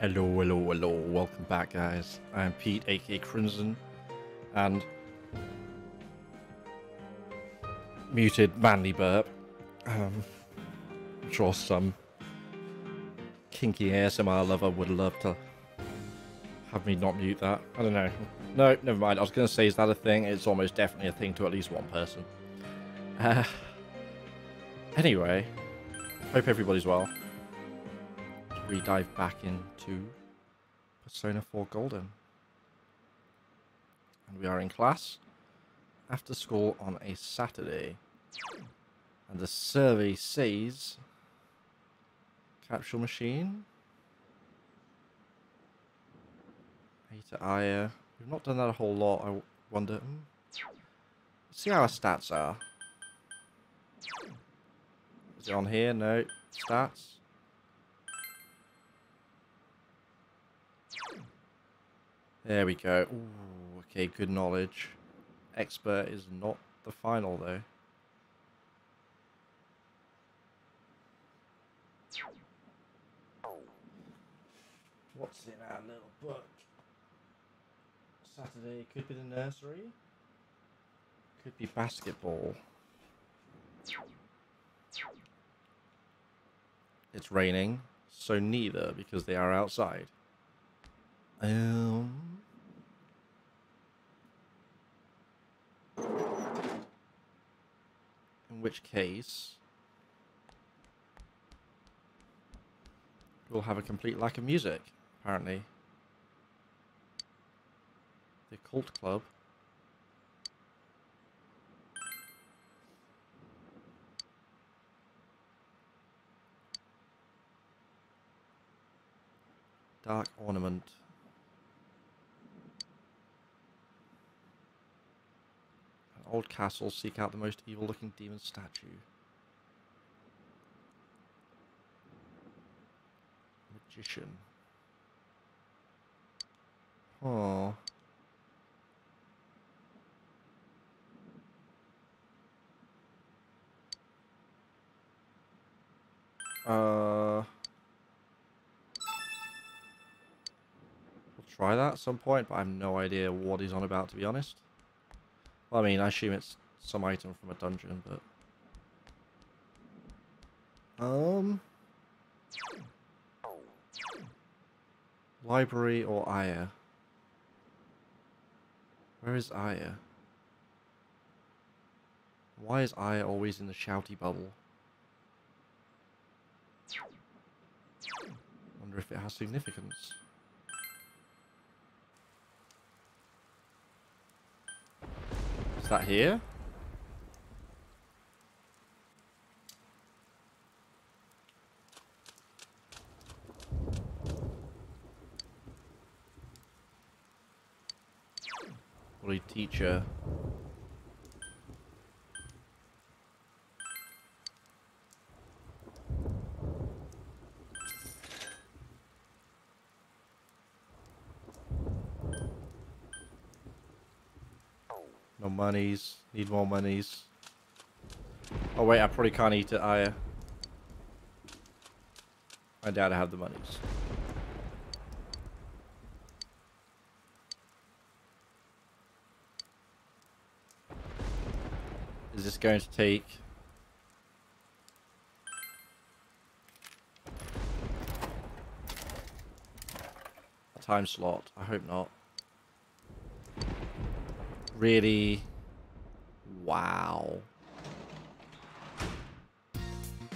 Hello, hello, hello. Welcome back, guys. I'm Pete, aka Krimxon, and muted manly burp. Um, I'm sure some kinky ASMR lover would love to have me not mute that. I don't know. No, never mind. I was going to say, is that a thing? It's almost definitely a thing to at least one person. Uh, anyway, hope everybody's well we dive back into Persona 4 Golden. And we are in class after school on a Saturday. And the survey says capsule machine. Eta Aya. We've not done that a whole lot, I wonder. Hmm. see how our stats are. Is it on here? No. Stats. There we go. Ooh, okay, good knowledge. Expert is not the final, though. What's in our little book? Saturday could be the nursery. Could be basketball. It's raining, so neither because they are outside. Um. In which case, we'll have a complete lack of music, apparently. The Cult Club. Dark Ornament. Old castle, seek out the most evil-looking demon statue. Magician. Oh. Uh... We'll try that at some point, but I have no idea what he's on about, to be honest. Well, I mean, I assume it's some item from a dungeon, but... Um... Library or Aya? Where is Aya? Why is Aya always in the shouty bubble? wonder if it has significance. That here? Holy teacher. No monies. Need more monies. Oh wait, I probably can't eat it. I, I doubt I have the monies. Is this going to take... A time slot? I hope not really... Wow.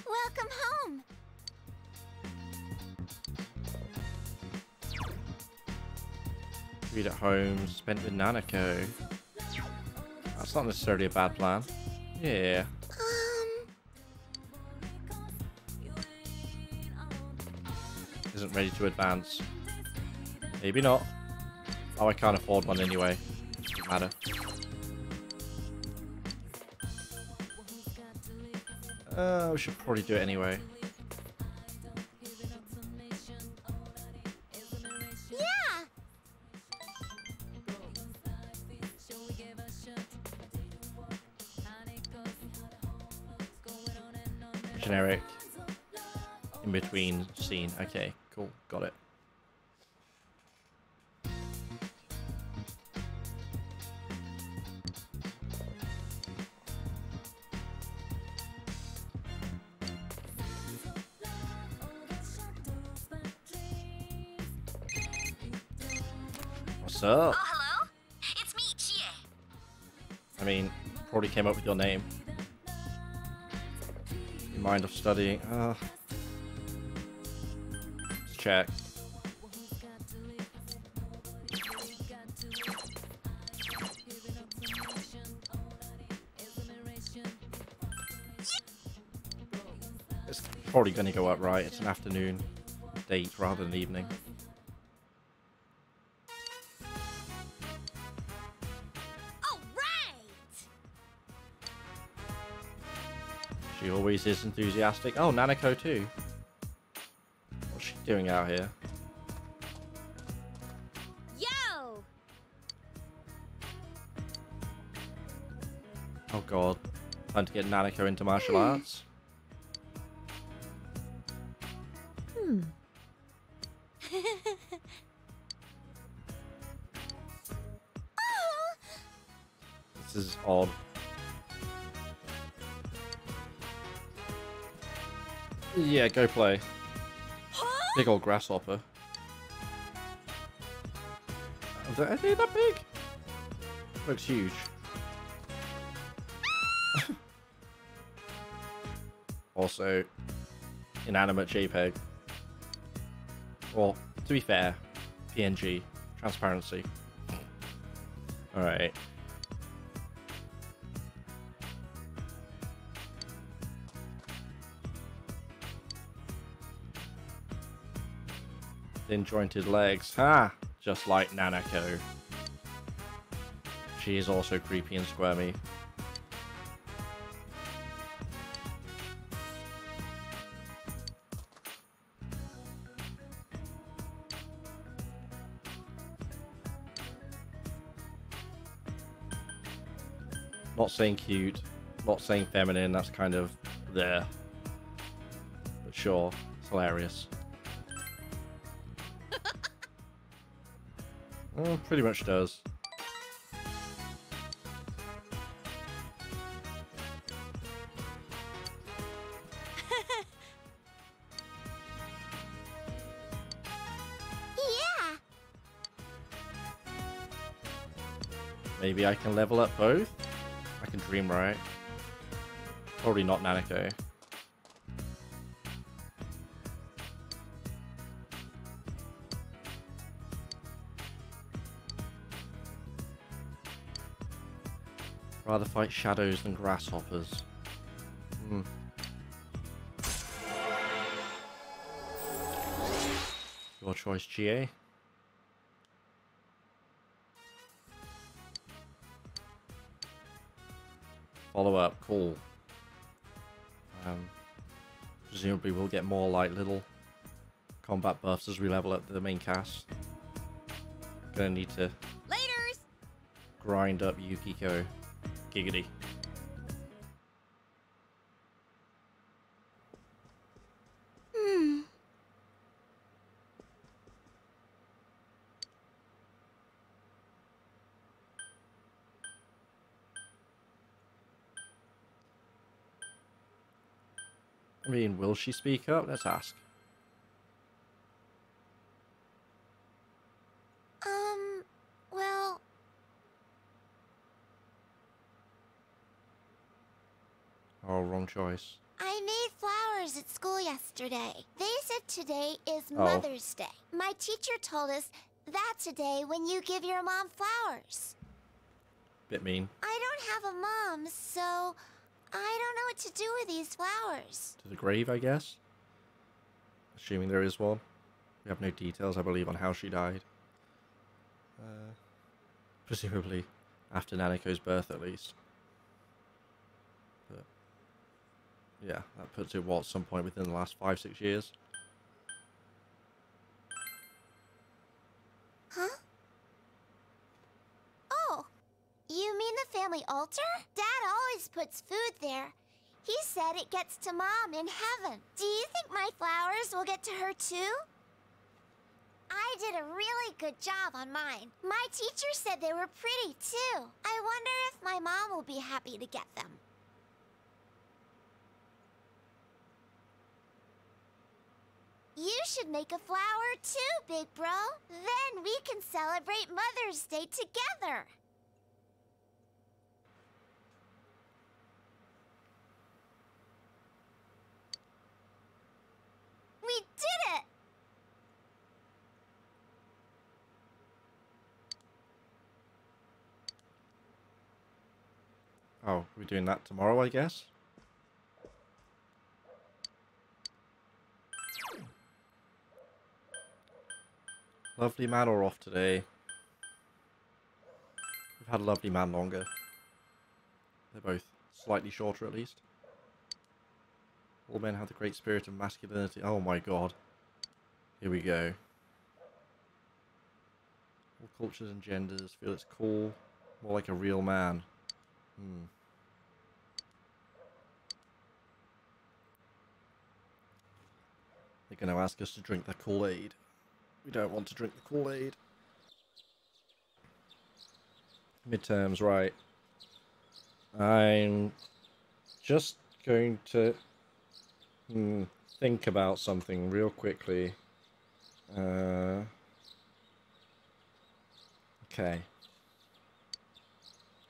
Welcome home. Read at home, spent with Nanako. That's not necessarily a bad plan. Yeah. Um... Isn't ready to advance. Maybe not. Oh, I can't afford one anyway. Doesn't matter. Uh, we should probably do it anyway. Yeah. Generic. In between scene. Okay, Sup? Oh, hello? It's me, Chie. I mean, probably came up with your name. You mind of studying? Uh, let's check. It's probably going to go up right. It's an afternoon date rather than evening. Always is enthusiastic. Oh, Nanako too. What's she doing out here? Yo. Oh god. Time to get Nanako into martial hmm. arts. Go play. Big old grasshopper. Is are they that big? Looks huge. also, inanimate JPEG. Well, to be fair, PNG, transparency. Alright. Thin jointed legs. Ha! Just like Nanako. She is also creepy and squirmy. Not saying cute, not saying feminine, that's kind of there. But sure, it's hilarious. Well, pretty much does. Yeah. Maybe I can level up both? I can dream right. Probably not Nanako. Rather fight shadows than grasshoppers. Hmm. Your choice, GA. Follow up, cool. Um, presumably we'll get more like little combat buffs as we level up the main cast. Gonna need to Laters. grind up Yukiko. Giggity. Hmm. I mean, will she speak up? Let's ask. Um. Well. Oh, wrong choice. I made flowers at school yesterday. They said today is Oh. Mother's Day. My teacher told us that's a day when you give your mom flowers. Bit mean. I don't have a mom, so I don't know what to do with these flowers. To the grave, I guess? Assuming there is one. We have no details, I believe, on how she died. Uh, presumably after Nanako's birth, at least. But, yeah, that puts it, what, some point within the last five, six years? Huh? Oh, you mean the family altar? Dad always puts food there. He said it gets to Mom in heaven. Do you think my flowers will get to her too? I did a really good job on mine. My teacher said they were pretty too. I wonder if my mom will be happy to get them. You should make a flower too, big bro. Then we can celebrate Mother's Day together. We did it! Oh, we're doing that tomorrow, I guess? Lovely man are off today. We've had a lovely man longer. They're both slightly shorter at least. All men have the great spirit of masculinity. Oh my god. Here we go. All cultures and genders feel it's cool. More like a real man. Hmm. They're going to ask us to drink the Kool-Aid. We don't want to drink the Kool-Aid. Midterms, right. I'm just going to hmm, think about something real quickly. Uh, okay.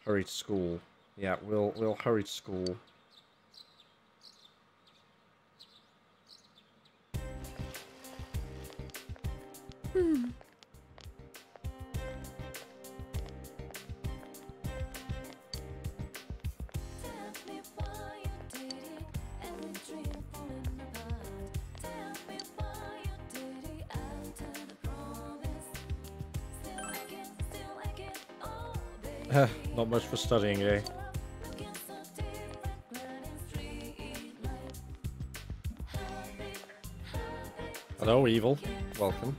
Hurry to school. Yeah, we'll we'll hurry to school. Not much for studying, eh? Hello, evil. Welcome.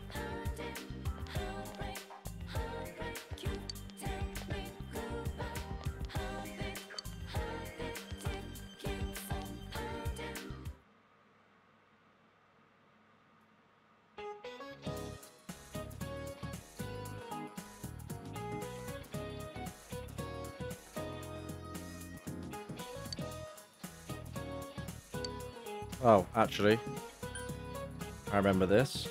Actually, I remember this.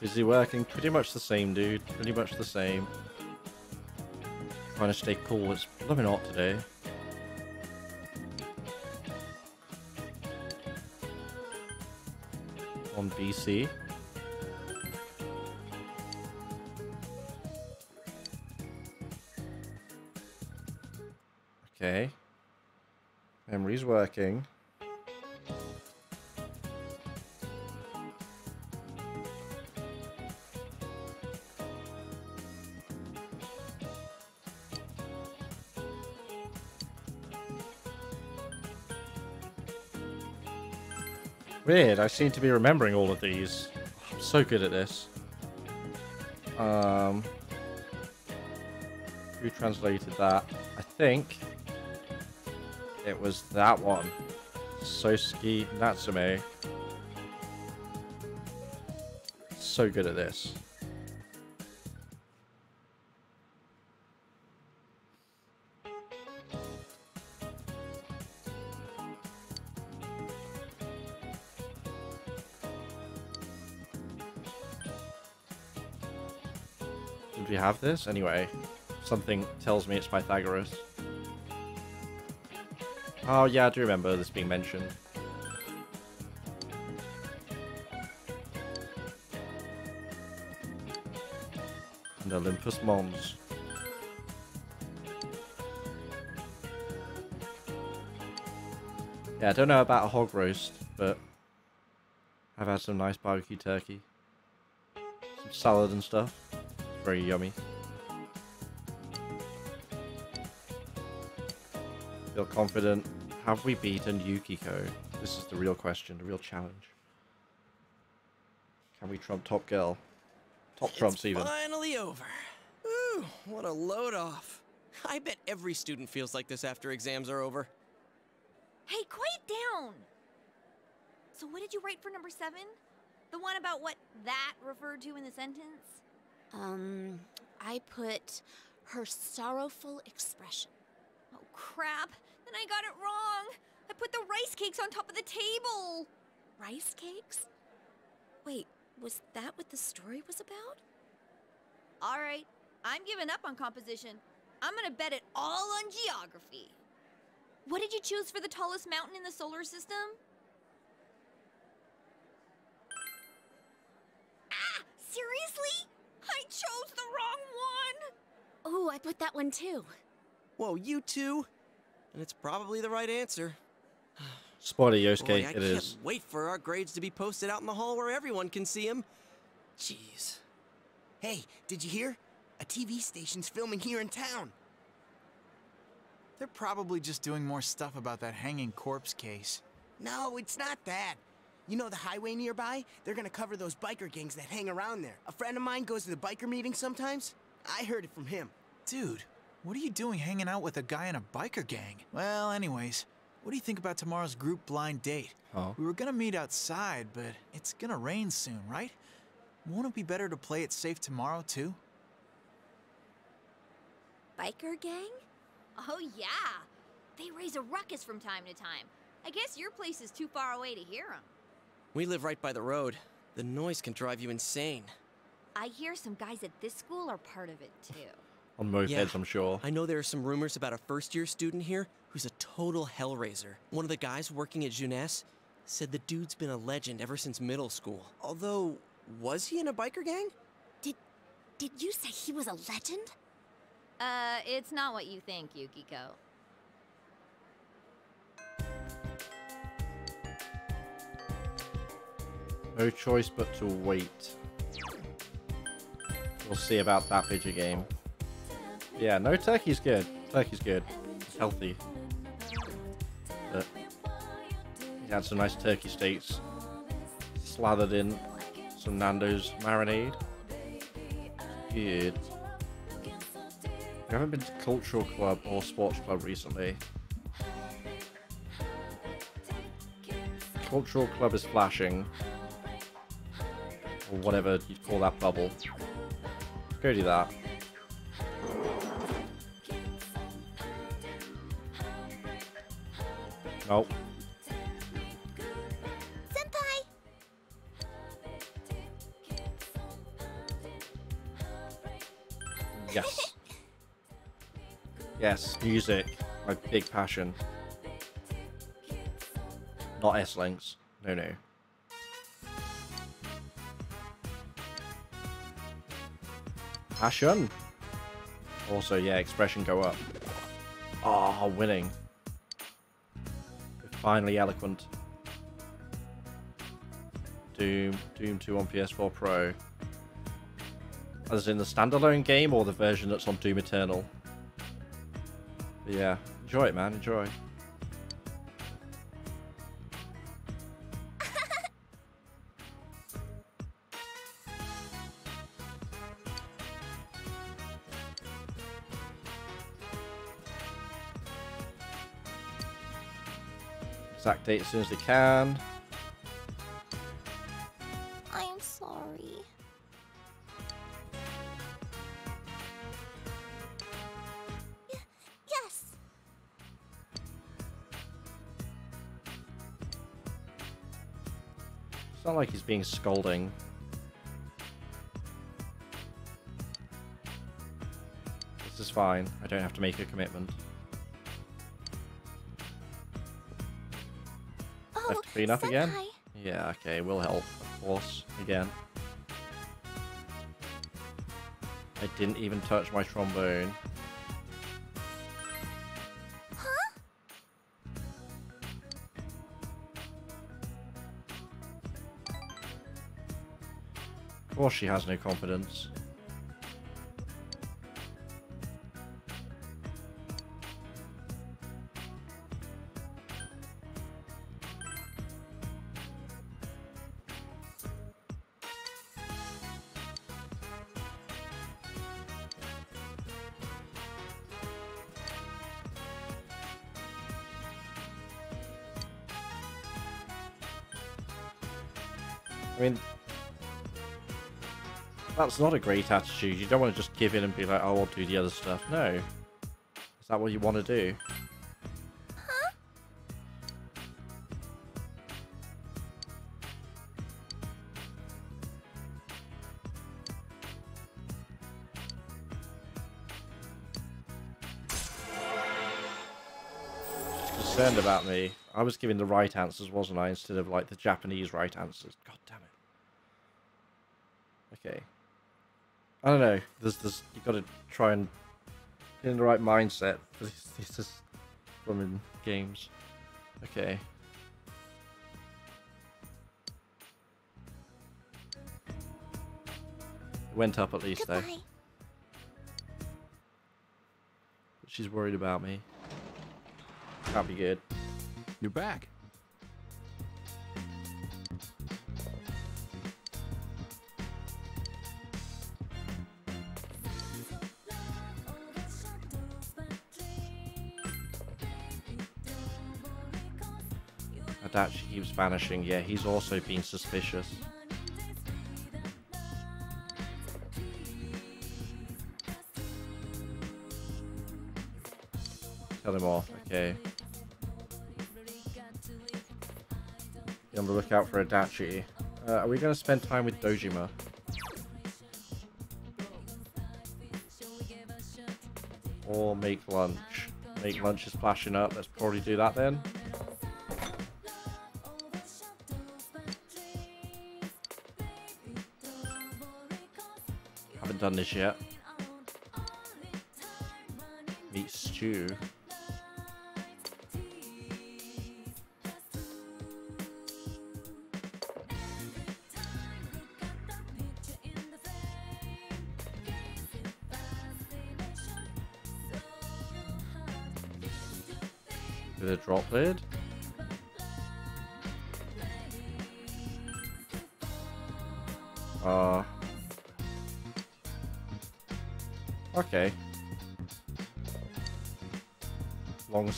Busy working, pretty much the same, dude. Pretty much the same. Trying to stay cool. It's blooming hot today. On BC. Okay. Memory's working. Weird, I seem to be remembering all of these. I'm so good at this. Um, who translated that? I think it was that one. Soseki Natsume. So good at this. Have this? Anyway, something tells me it's Pythagoras. Oh yeah, I do remember this being mentioned. And Olympus Mons. Yeah, I don't know about a hog roast, but I've had some nice barbecue turkey. Some salad and stuff. Very yummy. Feel confident. Have we beaten Yukiko? This is the real question, the real challenge. Can we trump Top Girl? Top trumps it's even. finally over. Ooh, what a load off. I bet every student feels like this after exams are over. Hey, quiet down! So, what did you write for number seven? The one about what that referred to in the sentence? Um, I put her sorrowful expression. Oh, crap! Then I got it wrong! I put the rice cakes on top of the table! Rice cakes? Wait, was that what the story was about? All right, I'm giving up on composition. I'm gonna bet it all on geography. What did you choose for the tallest mountain in the solar system? Ah, seriously? Oh, I put that one too. Whoa, you too? And it's probably the right answer. Spoiler Boy, Yosuke, I it can't is. wait for our grades to be posted out in the hall where everyone can see them. Jeez. Hey, did you hear? A TV station's filming here in town. They're probably just doing more stuff about that hanging corpse case. No, it's not that. You know the highway nearby? They're gonna cover those biker gangs that hang around there. A friend of mine goes to the biker meeting sometimes. I heard it from him. Dude, what are you doing hanging out with a guy in a biker gang? Well, anyways, what do you think about tomorrow's group blind date? Oh. We were gonna meet outside, but it's gonna rain soon, right? Won't it be better to play it safe tomorrow, too? Biker gang? Oh, yeah. They raise a ruckus from time to time. I guess your place is too far away to hear them. We live right by the road. The noise can drive you insane. I hear some guys at this school are part of it, too. On mopeds, Yeah. I'm sure. I know there are some rumors about a first year student here who's a total hellraiser. One of the guys working at Junes said the dude's been a legend ever since middle school. Although, was he in a biker gang? Did did you say he was a legend? Uh, it's not what you think, Yukiko. No choice but to wait. We'll see about that video game. Yeah, no, turkey's good. Turkey's good. It's healthy. But he had some nice turkey steaks slathered in some Nando's marinade. Good. I haven't been to cultural club or sports club recently. Cultural club is flashing. Or whatever you call that bubble. Go do that. Nope. Senpai! Yes. yes, music. My big passion. Not S-Links. No, no. Passion. Also, yeah, expression go up. Oh, winning. Finally eloquent. Doom, Doom 2 on PS4 Pro. As in the standalone game or the version that's on Doom Eternal? But yeah, enjoy it, man. Enjoy. Exact date as soon as they can. I'm sorry. Yes. It's not like he's being scolding. This is fine. I don't have to make a commitment. Clean up again? Yeah, okay, we'll help, of course, again. I didn't even touch my trombone. Huh? Of course she has no confidence. that's not a great attitude. You don't want to just give in and be like, oh, I'll do the other stuff. No. Is that what you want to do? Concerned about me. I was giving the right answers, wasn't I? Instead of like the Japanese right answers. I don't know. There's, there's, you got to try and get in the right mindset for these, these women games. Okay. Went up at least though. Goodbye. But she's worried about me. Can't be good. You're back. Keeps vanishing. Yeah, he's also been suspicious. Tell him off. Okay. Be on the lookout for Adachi. Uh, are we going to spend time with Dojima? Or make lunch? Make lunch is flashing up. Let's probably do that then. Done this yet. Meat stew.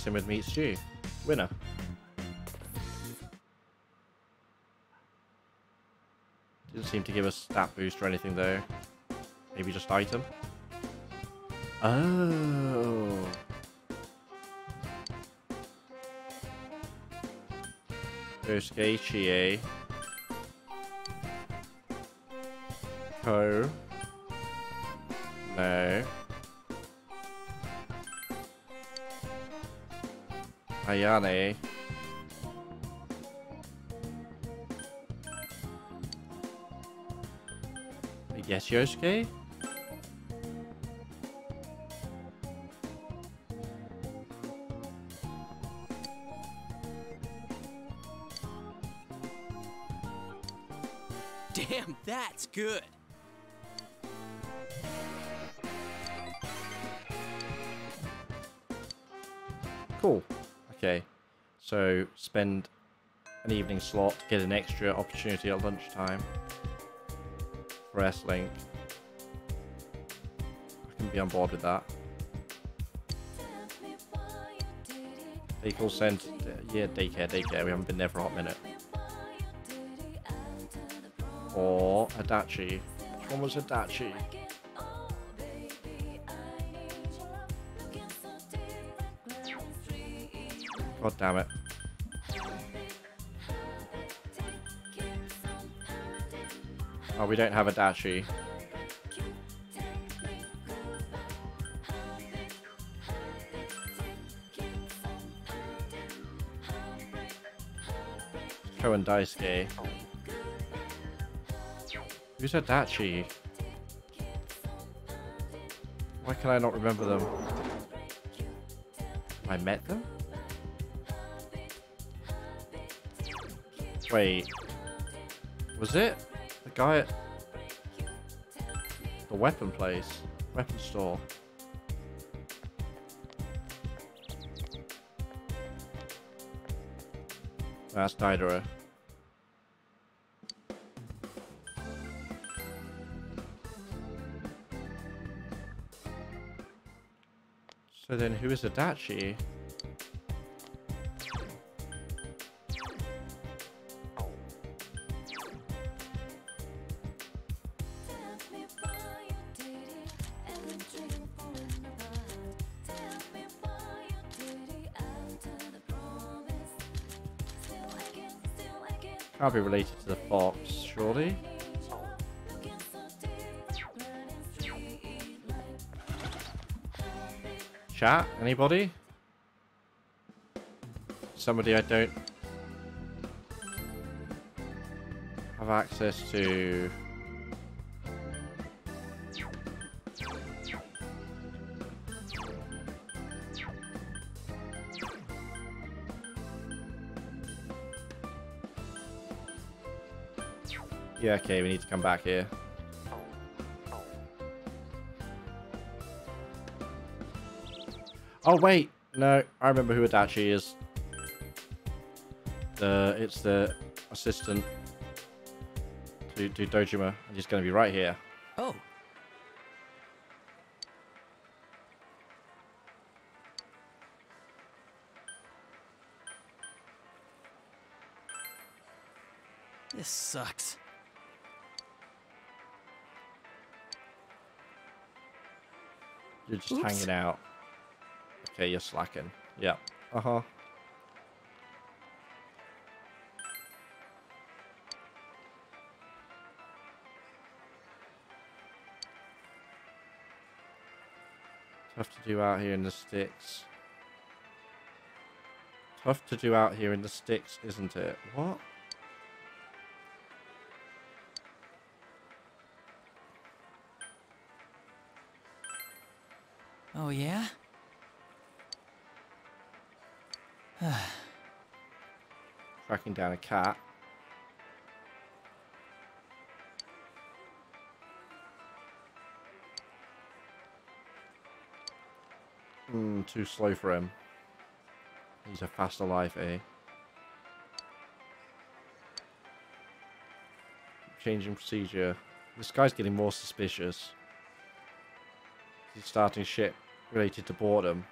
Long with meat stew. Winner. Didn't seem to give us stat boost or anything though. Maybe just item. Oh. Yosuke Chie. Eh? Ko. No. Ayane. I guess Yosuke? Slot, get an extra opportunity at lunchtime for S-Link. I can be on board with that. Vehicle sent, yeah, daycare, daycare. We haven't been there for a hot minute. Or Adachi. Which one was Adachi? God damn it. Oh, we don't have Adachi. Ko and Daisuke. Who's Adachi? Why can I not remember them? I met them? Wait. Was it the guy at the weapon place? Weapon store. That's Daidara. So then who is Adachi? Can't be related to the fox, surely. Chat, anybody? somebody I don't have access to. Yeah, okay, we need to come back here. Oh, wait! No, I remember who Adachi is. The, it's the assistant to, to Dojima, and he's going to be right here. Oh. This sucks. You're just Oops. hanging out. Okay, you're slacking. Yeah. Uh-huh. Tough to do out here in the sticks. Tough to do out here in the sticks, isn't it? What? Oh, yeah? Tracking down a cat. Hmm, too slow for him. He's a faster life, eh? Changing procedure. This guy's getting more suspicious. He's starting shit related to boredom.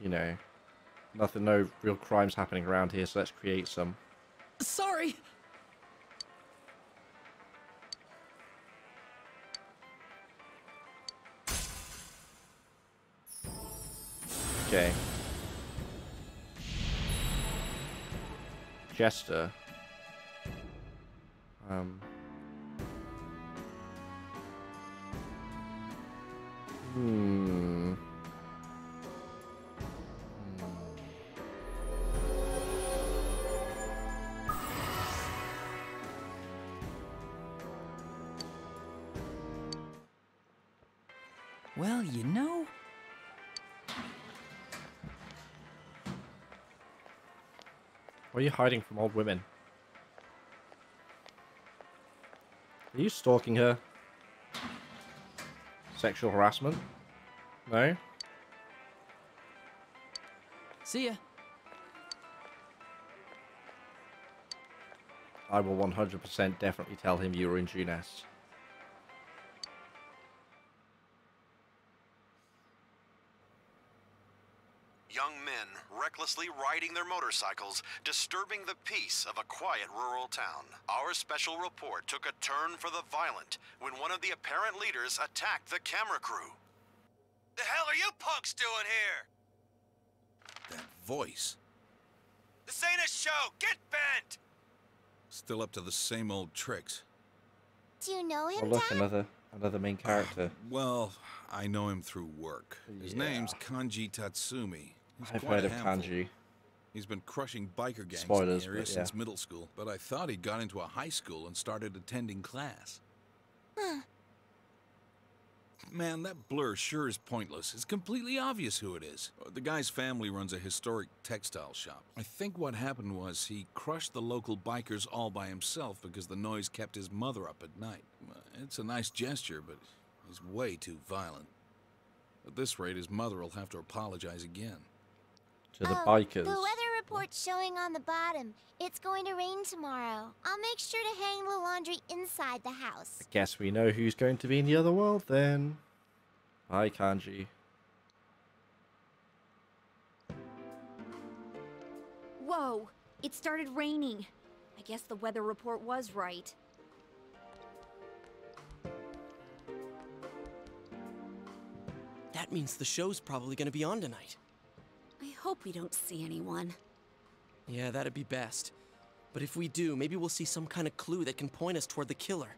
You know, nothing, no real crimes happening around here, so let's create some. Sorry! Okay. Jester. Um. Hmm. Well, you know. Why are you hiding from old women? Are you stalking her? Sexual harassment? No? See ya. I will 100% definitely tell him you were in Junes. Recklessly riding their motorcycles, disturbing the peace of a quiet rural town. Our special report took a turn for the violent when one of the apparent leaders attacked the camera crew. The hell are you punks doing here? That voice. This ain't a show! Get bent! Still up to the same old tricks. Do you know Oh him, look, Dad? another another main ah, character. Well, I know him through work. His Yeah. name's Kanji Tatsumi. He's I've quite heard a of. Kanji. He's been crushing biker gangs Spoilers, in the area but yeah. since middle school, but I thought he'd got into a high school and started attending class. Huh. Man, that blur sure is pointless. It's completely obvious who it is. The guy's family runs a historic textile shop. I think what happened was he crushed the local bikers all by himself because the noise kept his mother up at night. It's a nice gesture, but he's way too violent. At this rate, his mother will have to apologize again. To the Oh, bikers. The weather report's showing on the bottom. It's going to rain tomorrow. I'll make sure to hang the laundry inside the house. I Guess we know who's going to be in the other world then. Hi, Kanji. Whoa! It started raining. I guess the weather report was right. That means the show's probably gonna be on tonight. I hope we don't see anyone. Yeah, that'd be best. But if we do, maybe we'll see some kind of clue that can point us toward the killer.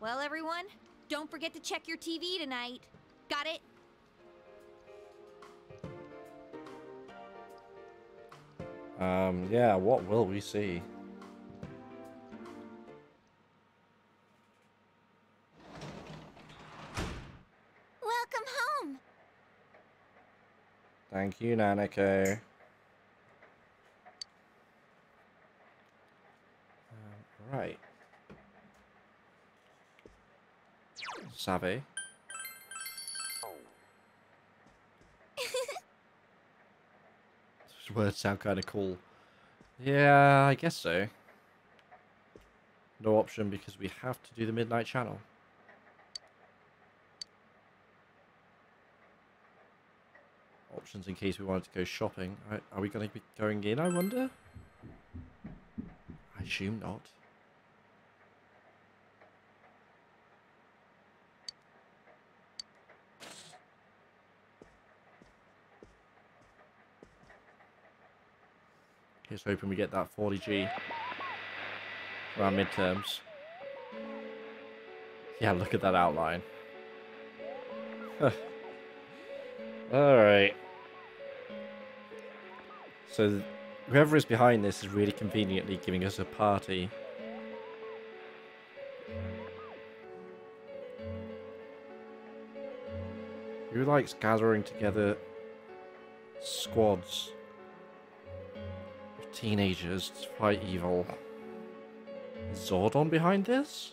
Well, everyone, don't forget to check your TV tonight. Got it? Um, yeah, what will we see? Thank you, Nanako. Um, right. Savvy. Those words sound kind of cool. Yeah, I guess so. No option because we have to do the Midnight Channel. Options in case we wanted to go shopping. Are, we going to be going in, I wonder? I assume not. Here's hoping we get that 40G for our midterms. Yeah, look at that outline. Alright. So, whoever is behind this is really conveniently giving us a party. Who likes gathering together squads of teenagers to fight evil? Is Zordon behind this?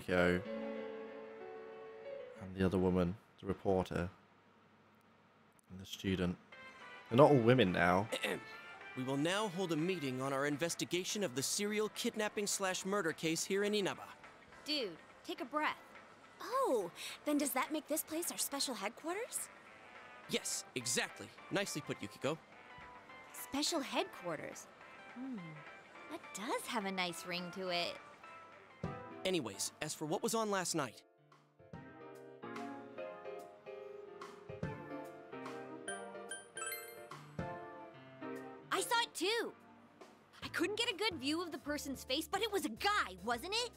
To Yukiko and the other woman, the reporter, and the student? They're not all women now. We will now hold a meeting on our investigation of the serial kidnapping slash murder case here in Inaba. Dude, take a breath. Oh, then does that make this place our special headquarters? Yes, exactly. Nicely put, Yukiko. Special headquarters. Hmm. That does have a nice ring to it. Anyways, as for what was on last night, I saw it too. I couldn't get a good view of the person's face, but it was a guy, wasn't it?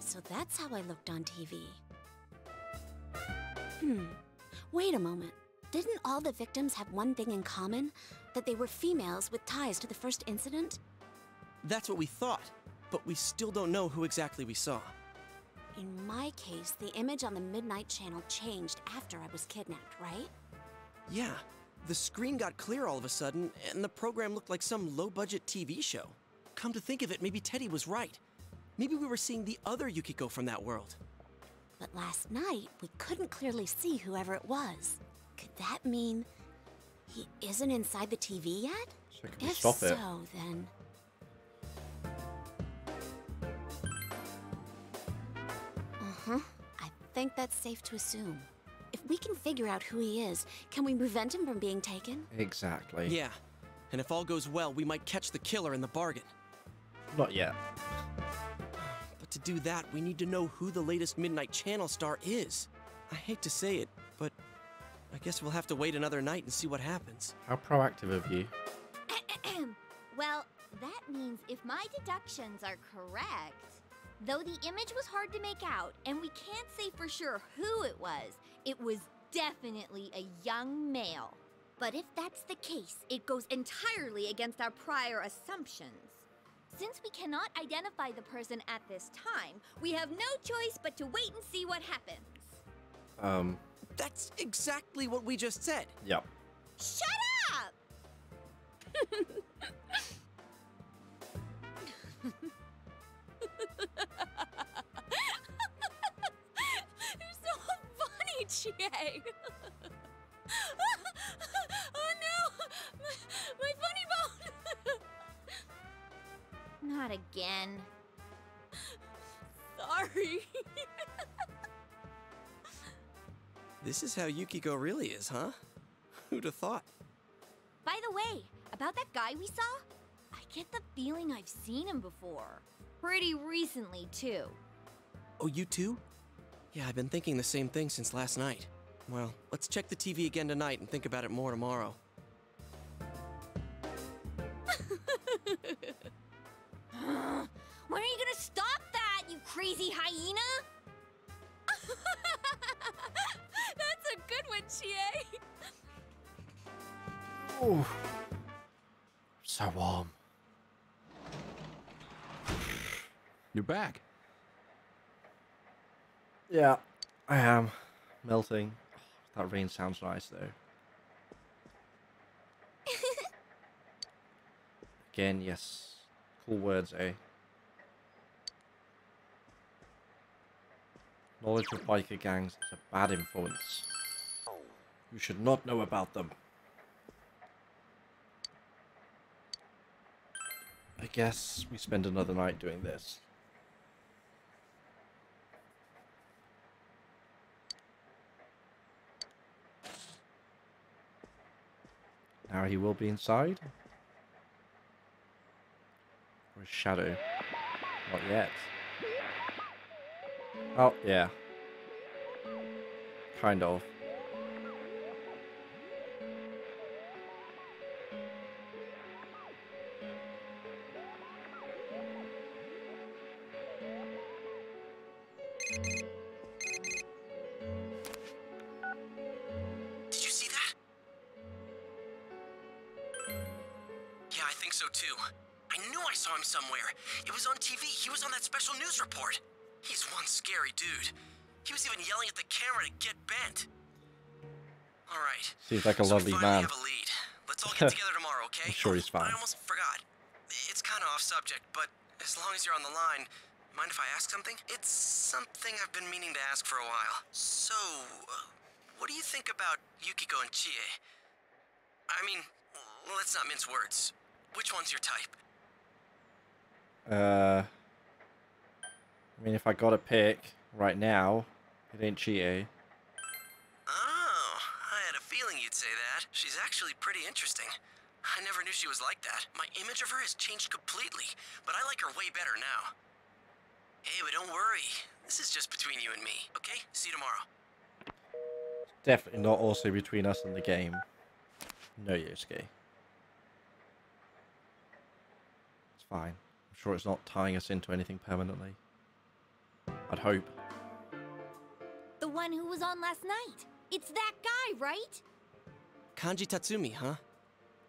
So that's how I looked on TV. Hmm. Wait a moment. Didn't all the victims have one thing in common? That they were females with ties to the first incident? that's what we thought, but we still don't know who exactly we saw. In my case, the image on the Midnight Channel changed after I was kidnapped, right? Yeah, the screen got clear all of a sudden, and the program looked like some low budget TV show. Come to think of it, maybe Teddy was right. Maybe we were seeing the other Yukiko from that world. But last night, we couldn't clearly see whoever it was. Could that mean he isn't inside the TV yet? So if stop so, it? then. Uh huh. I think that's safe to assume. If we can figure out who he is, can we prevent him from being taken? Exactly. Yeah, and if all goes well, we might catch the killer in the bargain. Not yet. But to do that, we need to know who the latest Midnight Channel star is. I hate to say it, but I guess we'll have to wait another night and see what happens. How proactive of you. well, that means if my deductions are correct, though the image was hard to make out, and we can't say for sure who it was, it was definitely a young male. But if that's the case, it goes entirely against our prior assumptions. Since we cannot identify the person at this time, we have no choice but to wait and see what happens. Um, That's exactly what we just said. yep. Shut up! You're so funny, Chie. oh no! My, my funny bone! Not again. Sorry. This is how Yukiko really is, huh? Who'd have thought? By the way, about that guy we saw? I get the feeling I've seen him before. Pretty recently, too. Oh, you too? Yeah, I've been thinking the same thing since last night. Well, let's check the TV again tonight and think about it more tomorrow. when are you gonna stop that, you crazy hyena? That's a good one, Chie. Ooh. So warm. You're back. Yeah, I am melting. That rain sounds nice though. Again, yes. Cool words, eh? Knowledge of biker gangs is a bad influence. You should not know about them. I guess we spend another night doing this. Now he will be inside. Or a shadow? Not yet. Oh, yeah. Kind of. Did you see that? Yeah, I think so too. I knew I saw him somewhere. It was on TV. He was on that special news report. He's scary dude. He was even yelling at the camera to get bent. All right. Seems like a so lovely man. have a lead. Let's all get together tomorrow, okay? I'm sure he's Oh, fine. I almost forgot. It's kind of off subject, but as long as you're on the line, mind if I ask something? It's something I've been meaning to ask for a while. So, uh, what do you think about Yukiko and Chie? I mean, let's not mince words. Which one's your type? Uh, I mean, if I got a pick right now, it ain't Chie. Oh, I had a feeling you'd say that. She's actually pretty interesting. I never knew she was like that. My image of her has changed completely, but I like her way better now. Hey, but don't worry. This is just between you and me, okay? See you tomorrow. Definitely not also between us and the game. No, Yosuke. It's fine. I'm sure it's not tying us into anything permanently. I'd hope. The one who was on last night. It's that guy, right? Kanji Tatsumi, huh?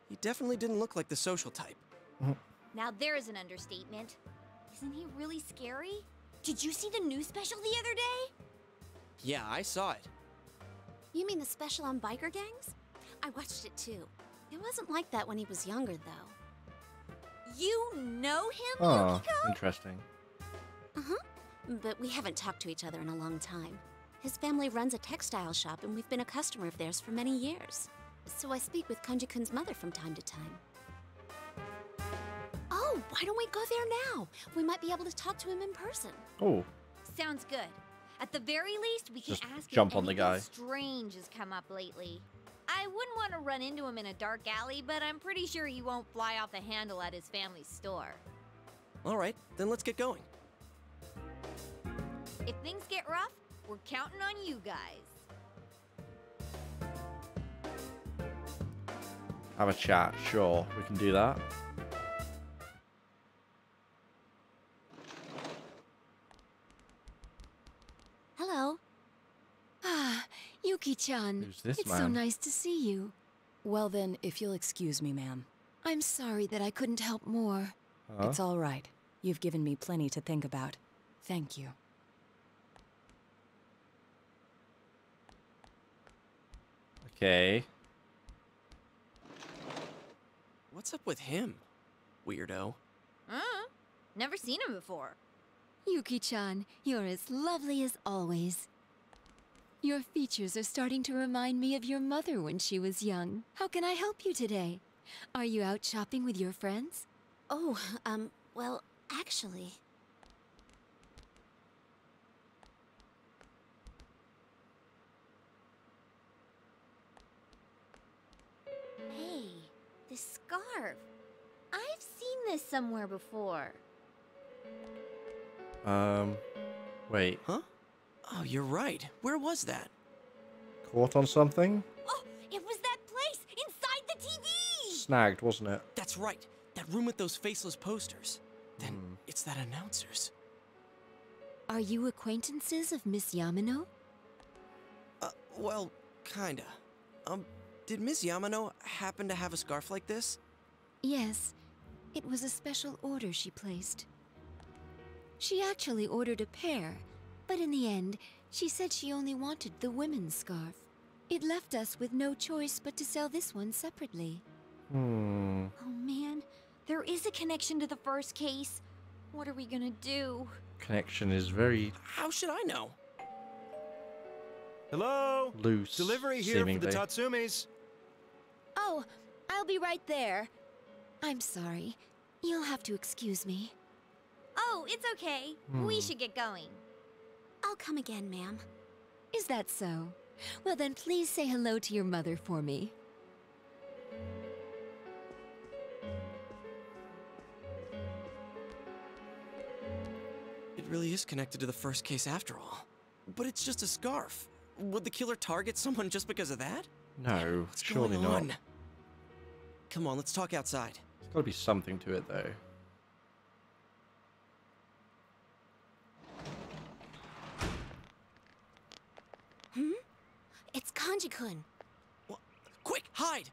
He definitely didn't look like the social type. Now there's an understatement. Isn't he really scary? Did you see the news special the other day? Yeah, I saw it. You mean the special on biker gangs? I watched it too. It wasn't like that when he was younger, though. You know him, Oh, Yukiko? interesting. Uh huh. But we haven't talked to each other in a long time. His family runs a textile shop, and we've been a customer of theirs for many years. So I speak with Kanji-kun's mother from time to time. Oh, why don't we go there now? We might be able to talk to him in person. Oh, Sounds good. At the very least, we can Just ask jump if on the guy. strange has come up lately. I wouldn't want to run into him in a dark alley, but I'm pretty sure he won't fly off the handle at his family's store. All right, then let's get going. If things get rough, we're counting on you guys. have a chat. Sure, we can do that. Hello. Ah, Yuki-chan. Who's this it's so nice to see you. Well then, if you'll excuse me, ma'am. I'm sorry that I couldn't help more. Huh? It's all right. You've given me plenty to think about. Thank you. Okay. What's up with him? Weirdo. Huh? Never seen him before. Yuki-chan, you're as lovely as always. Your features are starting to remind me of your mother when she was young. How can I help you today? Are you out shopping with your friends? Oh, um, well, actually. This scarf. I've seen this somewhere before. Um, wait, Huh? Oh, you're right. Where was that? caught on something? Oh, it was that place inside the TV! Snagged, wasn't it? That's right. That room with those faceless posters. Then Hmm. it's that announcer's. Are you acquaintances of Miss Yamano? Uh, well, kinda. Um, did Miss Yamano happen to have a scarf like this? Yes, it was a special order she placed. She actually ordered a pair, but in the end, she said she only wanted the women's scarf. It left us with no choice but to sell this one separately. Hmm. Oh man, there is a connection to the first case. What are we gonna do? Connection is very How should I know? Hello? loose. Delivery here seemingly. for the Tatsumis. Oh, I'll be right there. I'm sorry. You'll have to excuse me. Oh, it's okay. We hmm. should get going. I'll come again, ma'am. Is that so? Well, then please say hello to your mother for me. It really is connected to the first case after all. But it's just a scarf. Would the killer target someone just because of that? No, What's surely going not. On? Come on, let's talk outside. There's got to be something to it, though. Hmm? It's Kanji-kun. Wha- Quick, hide!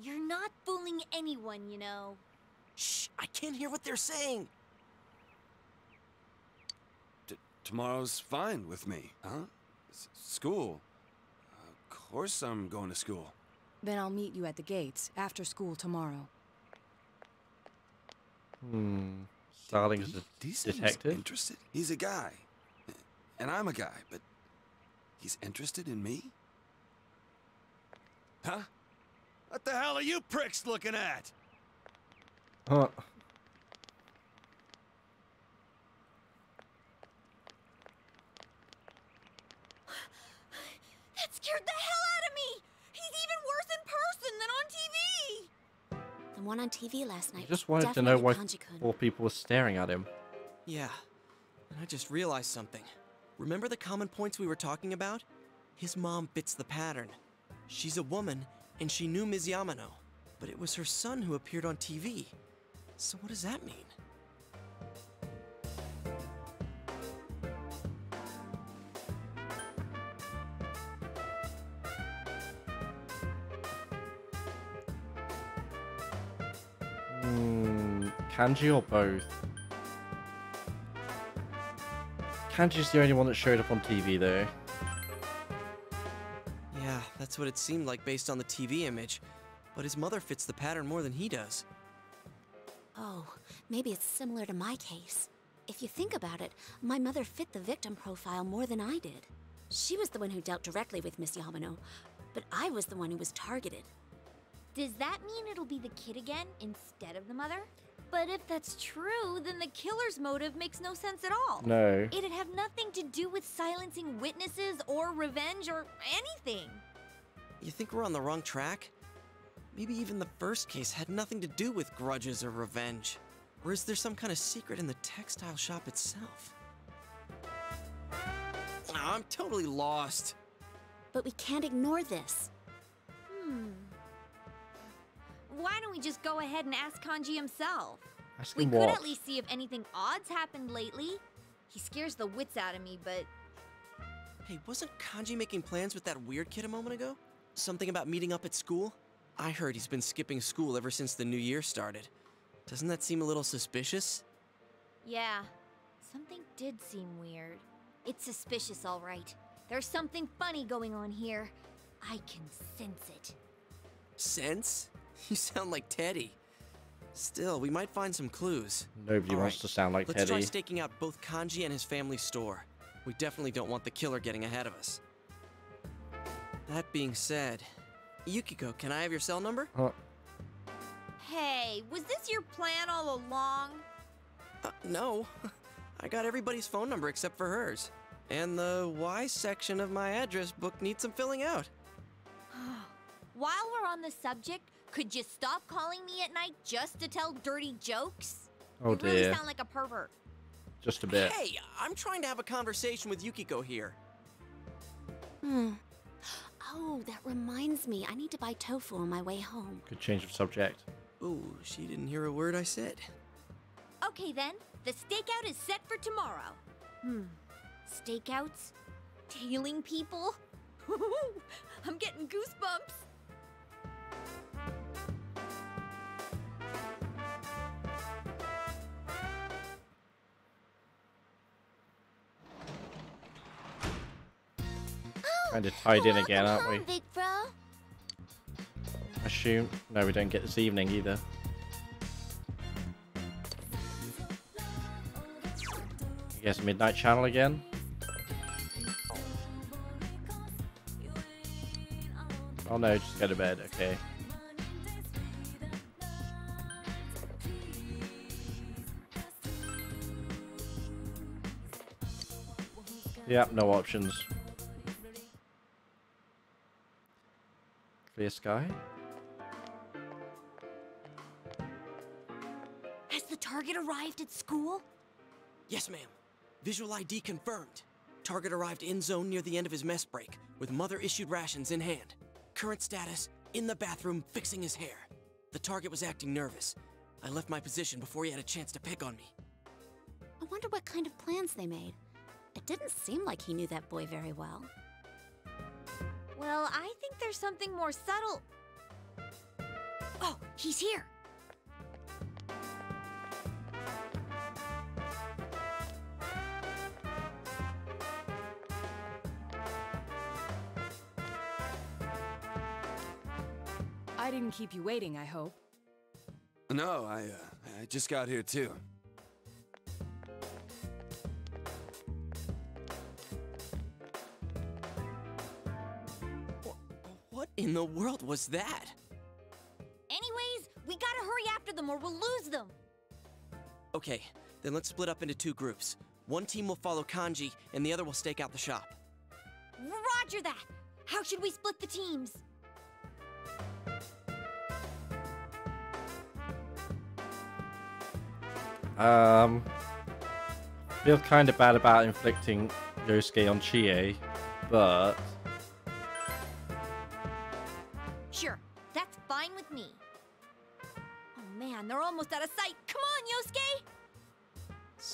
You're not fooling anyone, you know. Shh, I can't hear what they're saying. T- tomorrow's fine with me, huh? S- school. Of course I'm going to school. Then I'll meet you at the gates after school tomorrow. Hmm. Starling as a He seems detective? interested. He's a guy. And I'm a guy, but he's interested in me? Huh? What the hell are you pricks looking at? Huh. That scared the hell out of me! He's even worse in person than on TV! The one on TV last night. I just wanted to know definitely why Kanji-kun. four people were staring at him. Yeah, and I just realized something. Remember the common points we were talking about? His mom fits the pattern. She's a woman, and she knew Ms. Yamano. But it was her son who appeared on TV. So what does that mean? Kanji or both? Kanji's the only one that showed up on TV, though. Yeah, that's what it seemed like based on the TV image. But his mother fits the pattern more than he does. Oh, maybe it's similar to my case. If you think about it, my mother fit the victim profile more than I did. She was the one who dealt directly with Miss Yamano, but I was the one who was targeted. Does that mean it'll be the kid again instead of the mother? But if that's true, then the killer's motive makes no sense at all. No. It'd have nothing to do with silencing witnesses or revenge or anything. You think we're on the wrong track? Maybe even the first case had nothing to do with grudges or revenge. Or is there some kind of secret in the textile shop itself? I'm totally lost. But we can't ignore this. Hmm. Why don't we just go ahead and ask Kanji himself? Ask We him could at least see if anything odd's happened lately. He scares the wits out of me, but Hey, wasn't Kanji making plans with that weird kid a moment ago? Something about meeting up at school? I heard he's been skipping school ever since the new year started. Doesn't that seem a little suspicious? yeah, something did seem weird. It's suspicious, all right. There's something funny going on here. I can sense it. Sense? You sound like Teddy. Still, we might find some clues. Nobody All wants right, to sound like Let's try staking out both Kanji and his family's store. We definitely don't want the killer getting ahead of us. That being said, Yukiko, can I have your cell number? Huh. Hey, was this your plan all along? Uh, no. I got everybody's phone number except for hers. And the Y section of my address book needs some filling out. while we're on the subject, could you stop calling me at night just to tell dirty jokes? Oh you really dear. sound like a pervert. Just a bit. Hey, I'm trying to have a conversation with Yukiko here. Hmm. Oh, that reminds me. I need to buy tofu on my way home. Good change of subject. Ooh, she didn't hear a word I said. Okay then, the stakeout is set for tomorrow. Hmm. Stakeouts? Tailing people? I'm getting goosebumps. Kind of tied in again, aren't we? Big bro. Assume. No, we don't get this evening either. I guess Midnight Channel again. Oh no, just go to bed. Okay. Yep, no options. Clear sky. Has the target arrived at school? Yes, ma'am. Visual ID confirmed. Target arrived in zone near the end of his mess break, with mother issued rations in hand. Current status in the bathroom fixing his hair. The target was acting nervous. I left my position before he had a chance to pick on me. I wonder what kind of plans they made. It didn't seem like he knew that boy very well. Well, I think there's something more subtle. Oh, he's here. I didn't keep you waiting, I hope. No, I, uh, I just got here too. In the world was that? Anyways, we gotta hurry after them or we'll lose them. Okay, then let's split up into two groups. One team will follow Kanji, and the other will stake out the shop. Roger that. How should we split the teams? Um, feel kind of bad about inflicting Yosuke on Chie, but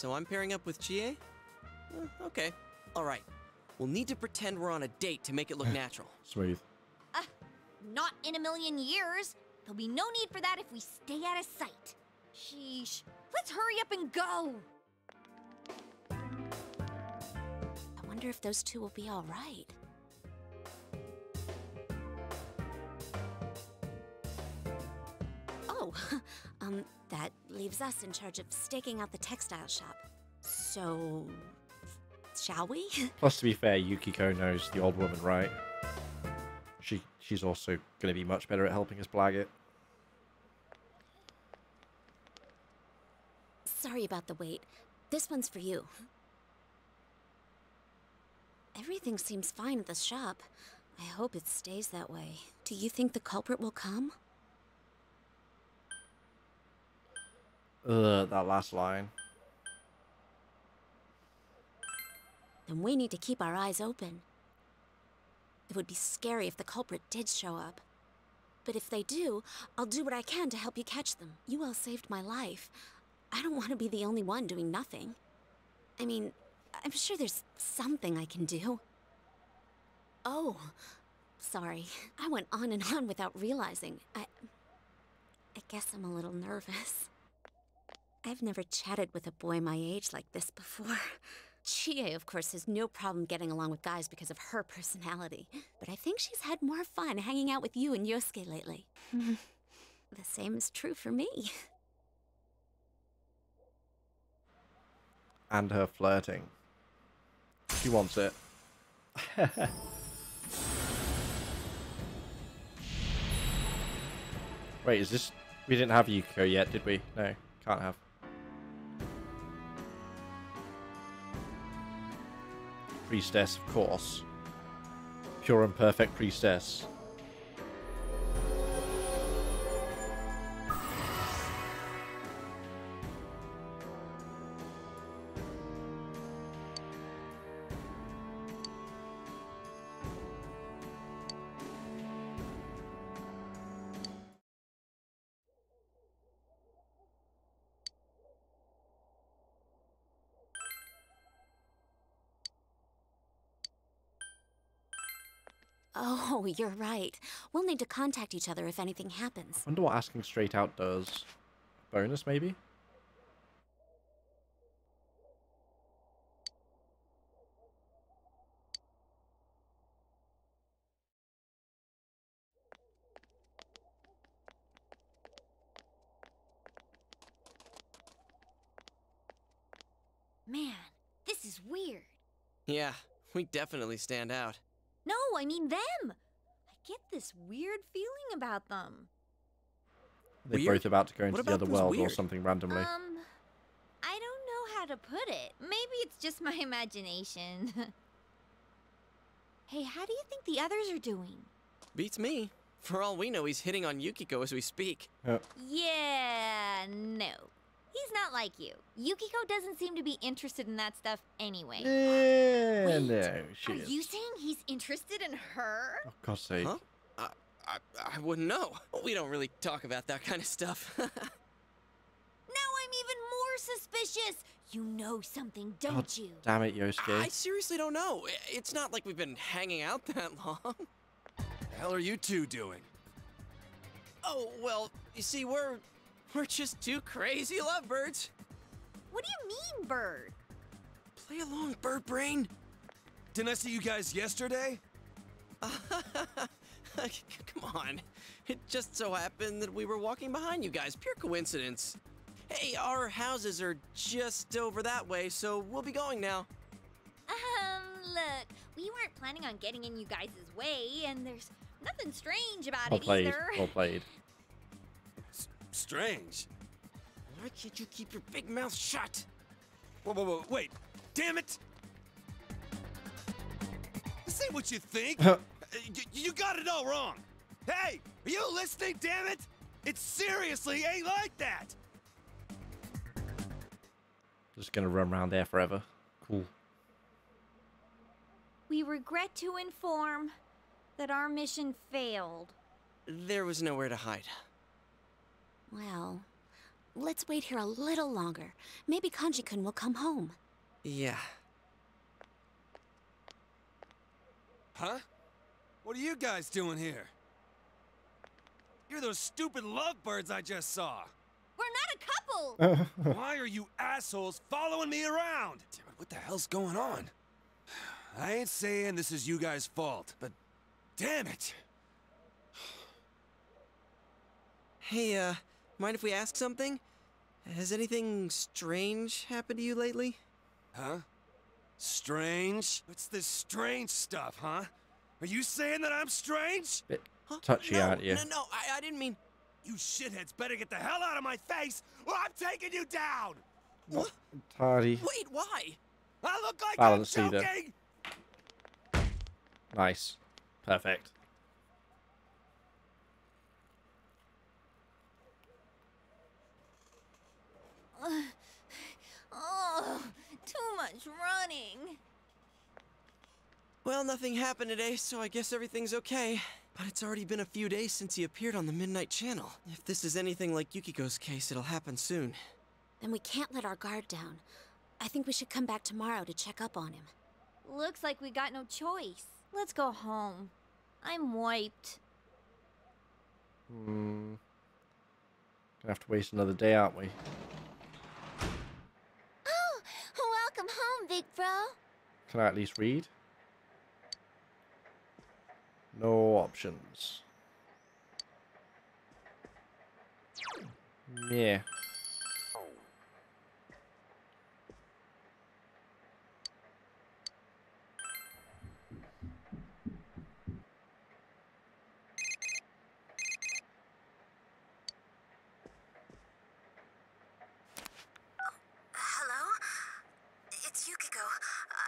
So I'm pairing up with Chie? Eh, okay, alright. We'll need to pretend we're on a date to make it look natural. smooth. Uh, not in a million years. There'll be no need for that if we stay out of sight. Sheesh. Let's hurry up and go! I wonder if those two will be all right. Oh, um, that leaves us in charge of staking out the textile shop. So, shall we? Plus, to be fair, Yukiko knows the old woman, right? She she's also going to be much better at helping us blag it. Sorry about the wait. This one's for you. Everything seems fine at the shop. I hope it stays that way. Do you think the culprit will come? Ugh, that last line. Then we need to keep our eyes open. It would be scary if the culprit did show up. But if they do, I'll do what I can to help you catch them. You all saved my life. I don't want to be the only one doing nothing. I mean, I'm sure there's something I can do. Oh, sorry. I went on and on without realizing. I. I guess I'm a little nervous. I've never chatted with a boy my age like this before. Chie, of course, has no problem getting along with guys because of her personality. But I think she's had more fun hanging out with you and Yosuke lately. the same is true for me. And her flirting. She wants it. Wait, is this... We didn't have Yukiko yet, did we? No, can't have. Priestess, of course. Pure and perfect priestess. Oh, you're right. We'll need to contact each other if anything happens. I wonder what asking straight out does. Bonus, maybe? Man, this is weird. Yeah, we definitely stand out. No, I mean them. I get this weird feeling about them. They're Weird? both about to go into the other them's world or something randomly. Um, I don't know how to put it. Maybe it's just my imagination. hey, how do you think the others are doing? Beats me. For all we know, he's hitting on Yukiko as we speak. Yeah, no. He's not like you. Yukiko doesn't seem to be interested in that stuff anyway. yeah, Wait, no, she Are is. you saying he's interested in her? Oh, God's sake. Huh? I, I, I wouldn't know. We don't really talk about that kind of stuff. Now I'm even more suspicious. You know something, don't God you? damn it, Yosuke. I seriously don't know. It's not like we've been hanging out that long. The hell are you two doing? Oh, well, you see, we're we're just two crazy lovebirds. What do you mean, bird? Play along, bird brain. Didn't I see you guys yesterday? Come on. It just so happened that we were walking behind you guys. Pure coincidence. Hey, our houses are just over that way, so we'll be going now. Um, look, we weren't planning on getting in you guys' way, and there's nothing strange about Well it played. either. Well played. Strange. Why can't you keep your big mouth shut? Whoa, whoa, whoa, wait. Damn it! This ain't what you think. Uh, y- you got it all wrong. Hey, are you listening, damn it? It seriously ain't like that. Just gonna run around there forever. Cool. We regret to inform that our mission failed. There was nowhere to hide. Well, let's wait here a little longer. Maybe Kanji-kun will come home. Yeah. Huh? What are you guys doing here? You're those stupid lovebirds I just saw. We're not a couple! Why are you assholes following me around? Damn it, what the hell's going on? I ain't saying this is you guys' fault, but damn it. Hey, uh, mind if we ask something? Has anything strange happened to you lately? Huh? Strange? What's this strange stuff, huh? Are you saying that I'm strange? Bit Huh? touchy, no, aren't you? No, no, I, I didn't mean. You shitheads better get the hell out of my face, or I'm taking you down! What? Tardy. Wait, why? I look like Balance I'm either. Nice. Perfect. Oh, too much running. Well, nothing happened today, so I guess everything's okay. But it's already been a few days since he appeared on the Midnight Channel. If this is anything like Yukiko's case, it'll happen soon. Then we can't let our guard down. I think we should come back tomorrow to check up on him. Looks like we got no choice. Let's go home. I'm wiped. Hmm. Gonna have to waste another day, aren't we? Oh, home, big bro. Can I at least read? No options. Yeah. Hello? It's Yukiko.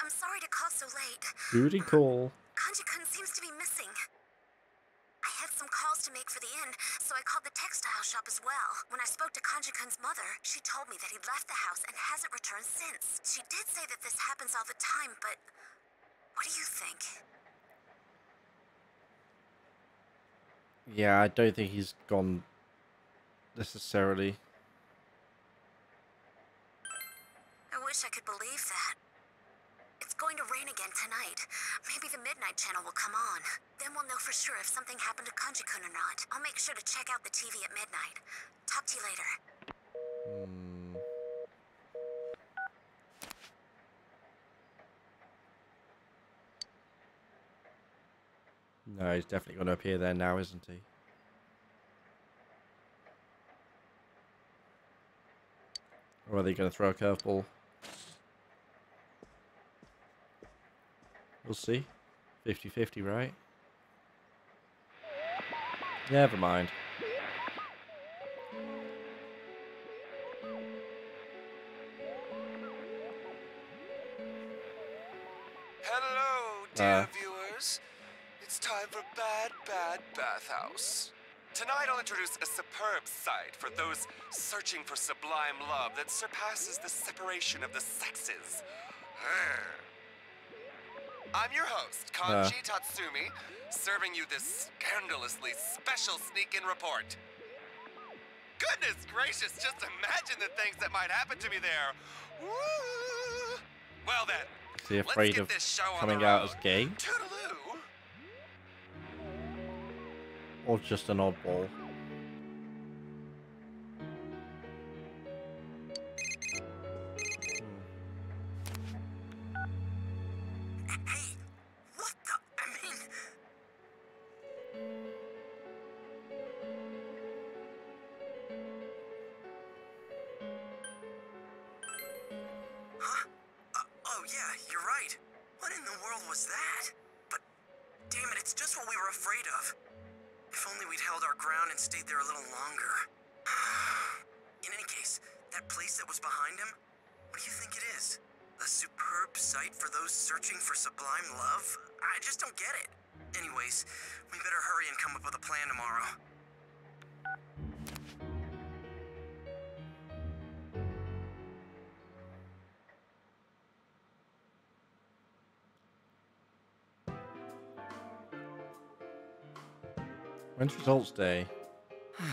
I'm sorry to call so late. Booty call. Kanji-kun seems to be missing. I had some calls to make for the inn, so I called the textile shop as well. When I spoke to Kanji-kun's mother, she told me that he'd left the house and hasn't returned since. She did say that this happens all the time, but what do you think? Yeah, I don't think he's gone necessarily. I wish I could believe that. Going to rain again tonight. Maybe the Midnight Channel will come on. Then we'll know for sure if something happened to Kanji-kun or not. I'll make sure to check out the TV at midnight. Talk to you later. Hmm. No, he's definitely going to appear there now, isn't he? Or are they going to throw a curveball? We'll see. 50-50, right? Never mind. Hello, uh. dear viewers. It's time for Bad Bad Bathhouse. Tonight I'll introduce a superb sight for those searching for sublime love that surpasses the separation of the sexes. I'm your host, Kanji uh. Tatsumi, serving you this scandalously special sneak-in report. Goodness gracious, just imagine the things that might happen to me there. Woo! Well then, Is he let's afraid get of this show coming out as gay? Toodaloo. Or just an oddball? When's results day?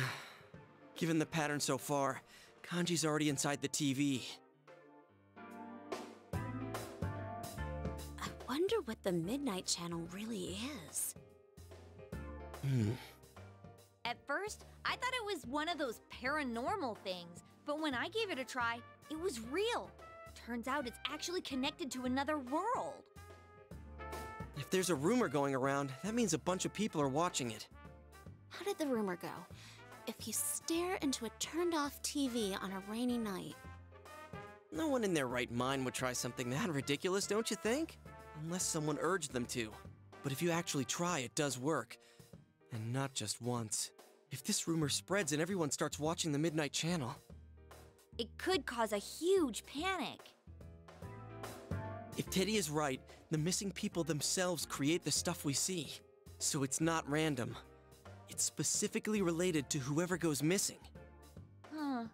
Given the pattern so far, Kanji's already inside the TV. I wonder what the Midnight Channel really is. Hmm. At first, I thought it was one of those paranormal things, but when I gave it a try, it was real. Turns out it's actually connected to another world. If there's a rumor going around, that means a bunch of people are watching it. How did the rumor go? If you stare into a turned off TV on a rainy night. No one in their right mind would try something that ridiculous, don't you think? Unless someone urged them to. But if you actually try, it does work. And not just once. If this rumor spreads and everyone starts watching the Midnight Channel, It could cause a huge panic. if Teddy is right, the missing people themselves create the stuff we see. So it's not random. It's specifically related to whoever goes missing. Huh.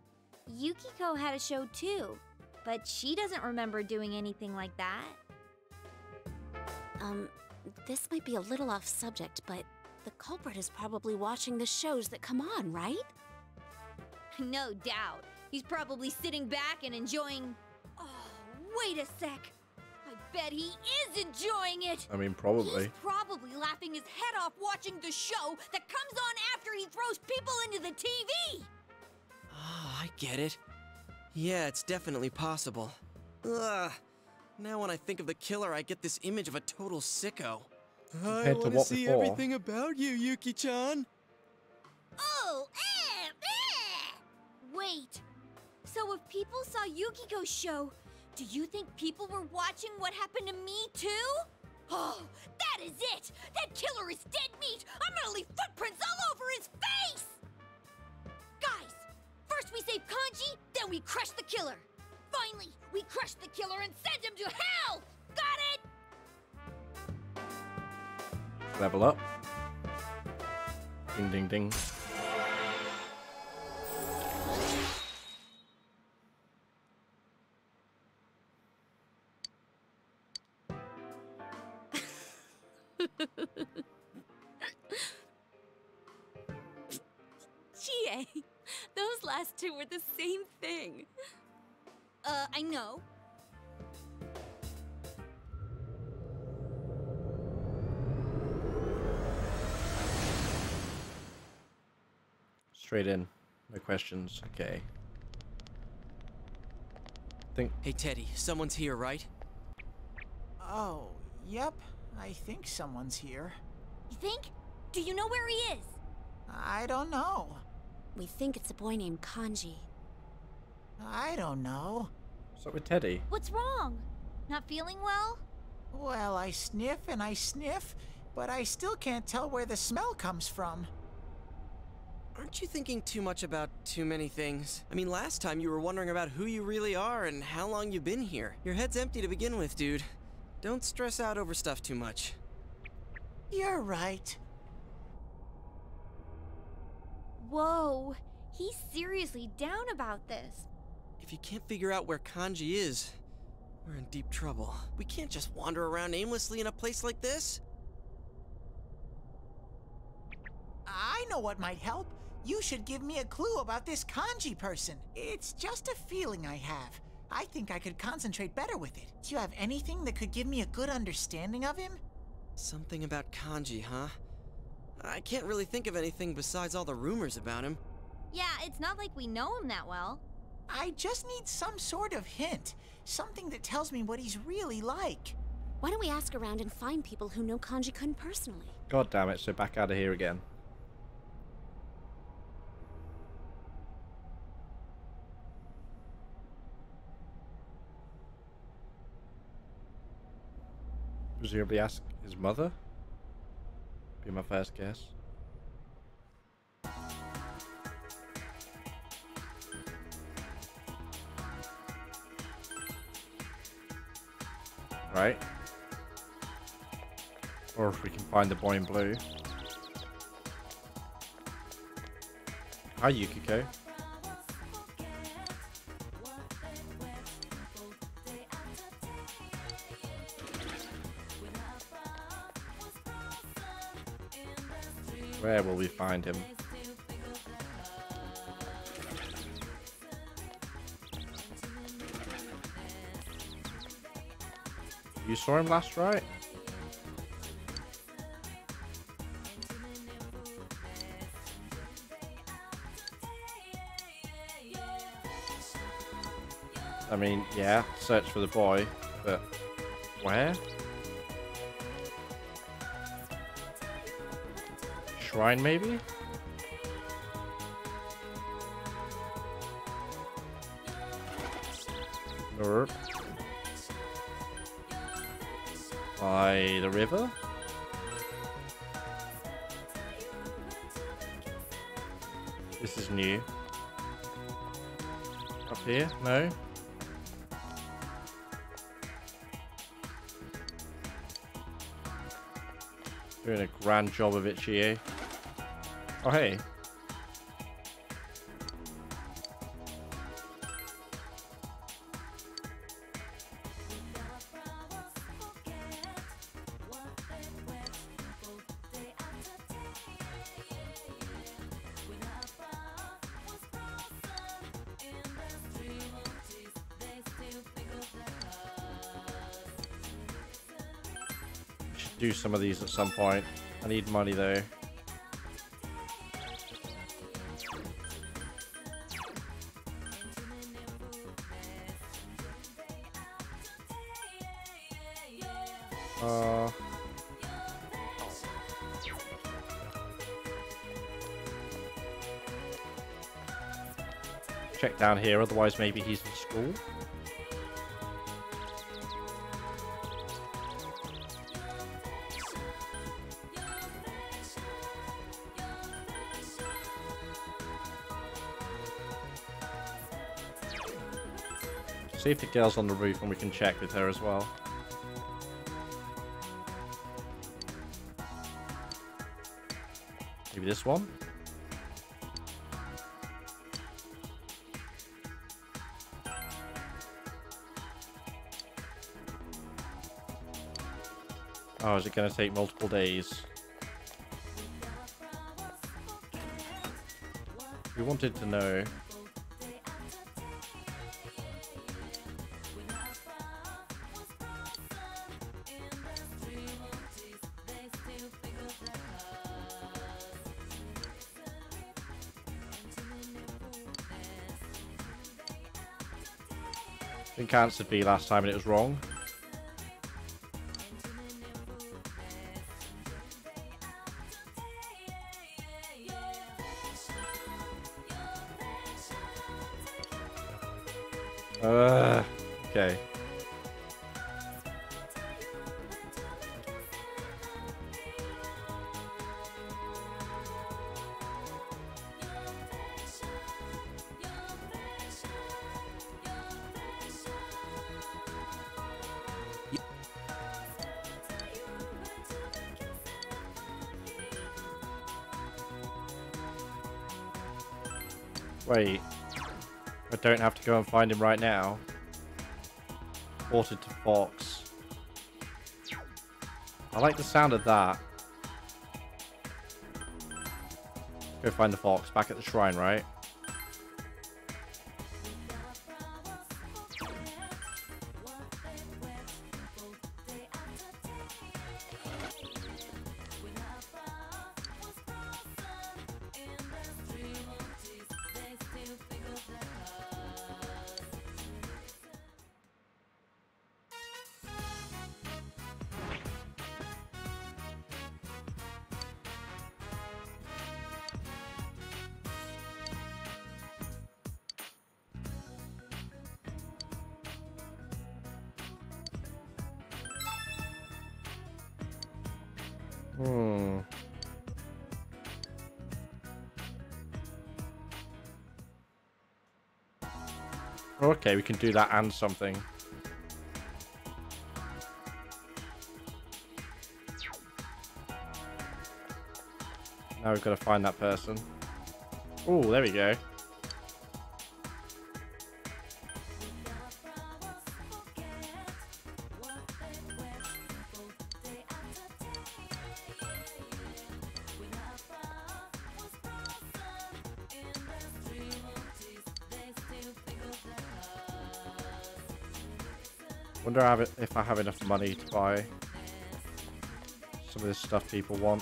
Yukiko had a show too, but she doesn't remember doing anything like that. Um, this might be a little off subject, but the culprit is probably watching the shows that come on, right? No doubt. He's probably sitting back and enjoying. Oh, wait a sec. I bet he is enjoying it. I mean, probably. He's probably laughing his head off watching the show that comes on after he throws people into the TV. Ah, I get it. Yeah, it's definitely possible. Ugh. Now when I think of the killer, I get this image of a total sicko. I Compared to want what see before? everything about you, Yuki-chan. Oh, eh, eh. Wait. So if people saw Yukiko's show, do you think people were watching what happened to me too? Oh, that is it! That killer is dead meat! I'm gonna leave footprints all over his face! Guys, first we save Kanji, then we crush the killer. Finally, we crush the killer and send him to hell! Got it? Level up. Ding, ding, ding. Chie, those last two were the same thing. Uh, I know. Straight in. No questions. Okay. Think. Hey, Teddy, someone's here, right? Oh, yep. I think someone's here. You think? Do you know where he is? I don't know. We think it's a boy named Kanji. I don't know. What's up with Teddy? What's wrong? Not feeling well? Well, I sniff and I sniff, but I still can't tell where the smell comes from. Aren't you thinking too much about too many things? I mean, last time you were wondering about who you really are and how long you've been here. Your head's empty to begin with, dude. Don't stress out over stuff too much. You're right. Whoa, he's seriously down about this. If you can't figure out where Kanji is, we're in deep trouble. We can't just wander around aimlessly in a place like this. I know what might help. You should give me a clue about this Kanji person. It's just a feeling I have. I think I could concentrate better with it. Do you have anything that could give me a good understanding of him? Something about Kanji, huh? I can't really think of anything besides all the rumors about him. Yeah, it's not like we know him that well. I just need some sort of hint. Something that tells me what he's really like. Why don't we ask around and find people who know Kanji-kun personally? God damn it, so back out of here again. Presumably ask his mother? Be my first guess. Right. Or if we can find the boy in blue. Hi, Yukiko. Where will we find him? You saw him last, right? I mean, yeah, search for the boy, but where? Shrine, maybe? Or by the river? This is new. Up here? No? Doing a grand job of it, Chie. Oh, hey. Do some of these at some point. I need money though. Down here, otherwise maybe he's in school. See if the girl's on the roof and we can check with her as well. Maybe this one? is it going to take multiple days? We wanted to know. I think answered B last time and it was wrong. To go and find him right now. Ported to Fox. I like the sound of that. Go find the fox. Back at the shrine, right? Okay, we can do that and something. Now we've got to find that person. Oh, there we go. Have it- if I have enough money to buy some of this stuff people want.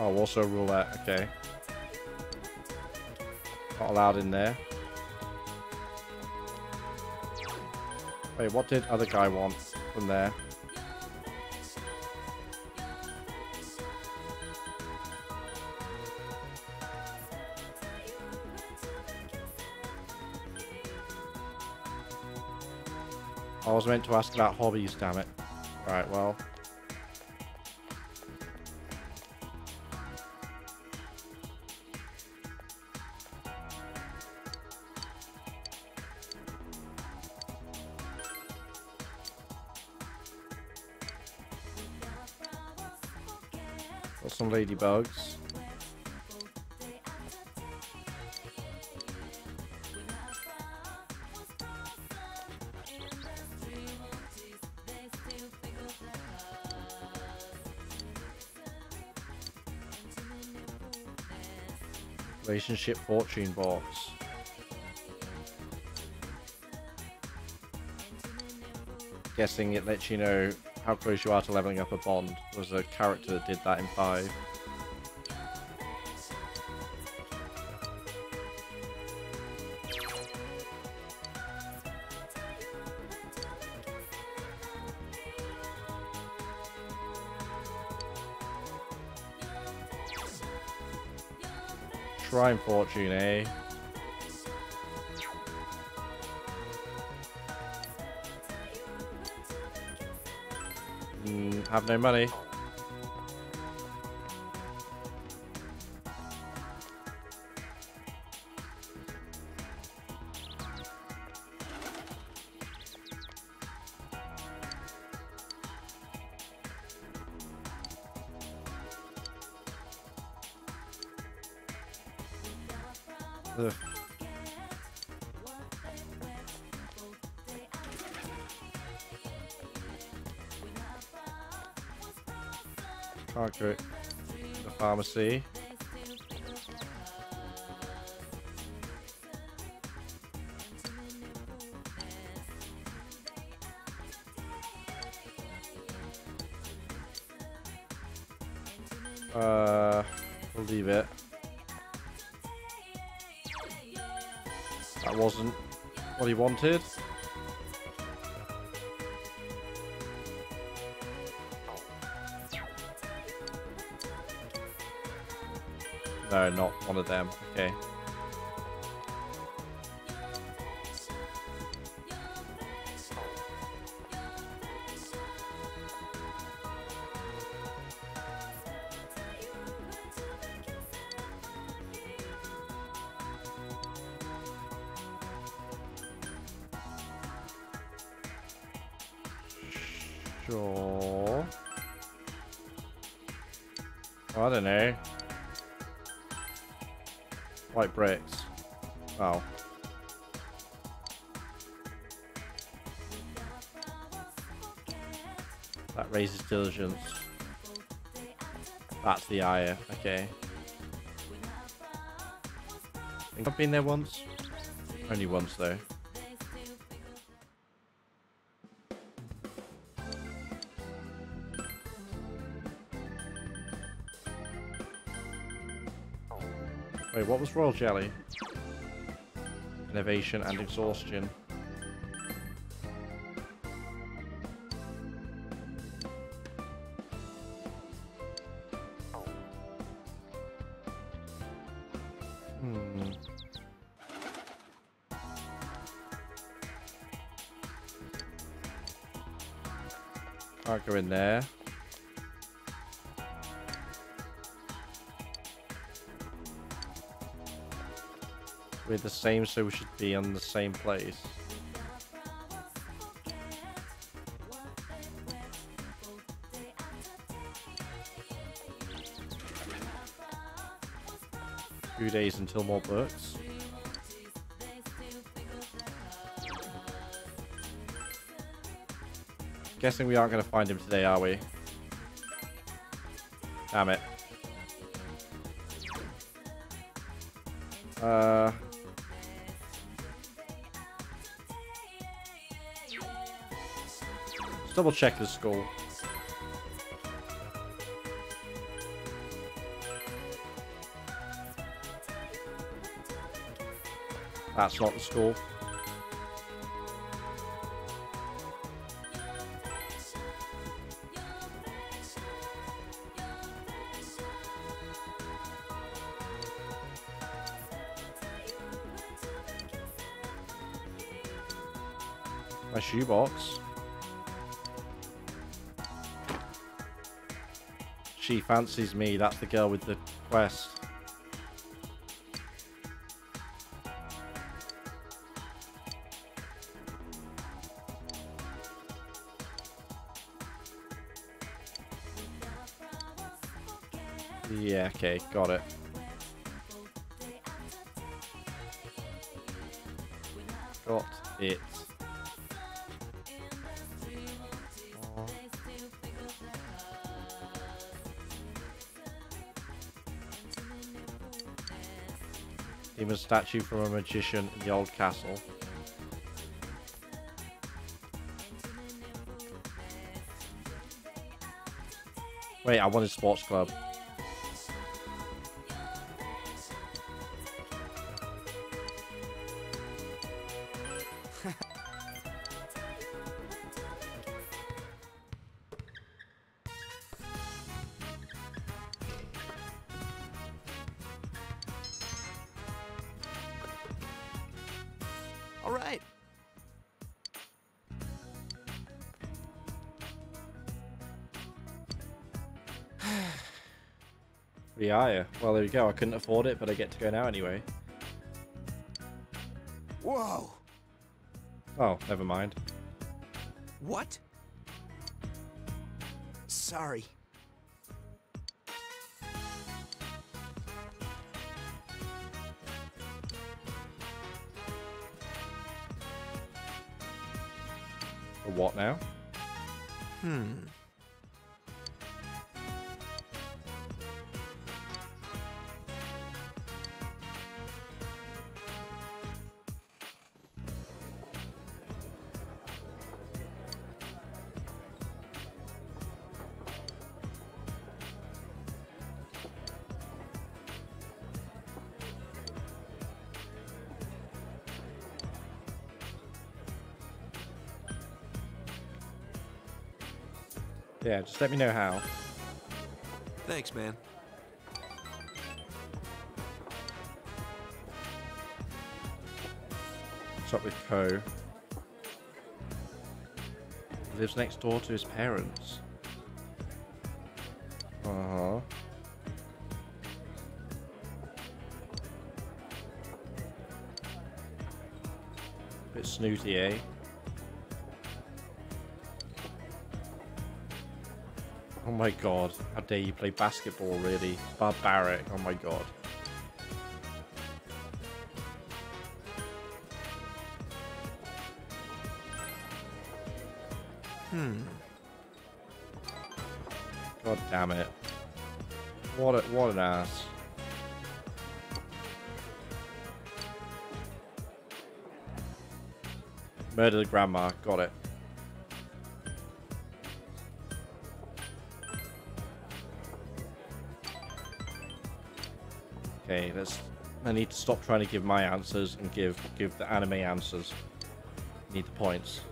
Oh, also roulette, okay. Not allowed in there. Wait, what did other guy want from there? I was meant to ask about hobbies, damn it. Right, well. Ladybugs. Relationship fortune box. Guessing it lets you know how close you are to leveling up a bond. Was a character that did that in 5. Shrine fortune, eh? Mm, have no money. see. Uh, we'll leave it. That wasn't what he wanted. Them. Okay. That raises diligence. That's the ire. Okay. I think I've been there once. Only once though. Wait, what was royal jelly? Innovation and exhaustion. Same, so we should be on the same place. Two days until more books. Guessing we aren't going to find him today, are we? Damn it. Uh... double check the school. That's not the school. My shoebox. She fancies me. That's the girl with the quest. Yeah, okay, got it. Demon statue from a magician in the old castle. Wait, I wanted sports club. Well, there you go. I couldn't afford it, but I get to go now anyway. Whoa! Oh, never mind. What? Sorry. Yeah, just let me know how. Thanks, man. What's up with? He lives next door to his parents. Uh-huh. Bit snooty, eh? My god, how dare you play basketball, really? Barbaric, oh my god. Hmm. God damn it. What a, what an ass. Murder the grandma, got it. Okay, let's I need to stop trying to give my answers and give give the anime answers. Need the points.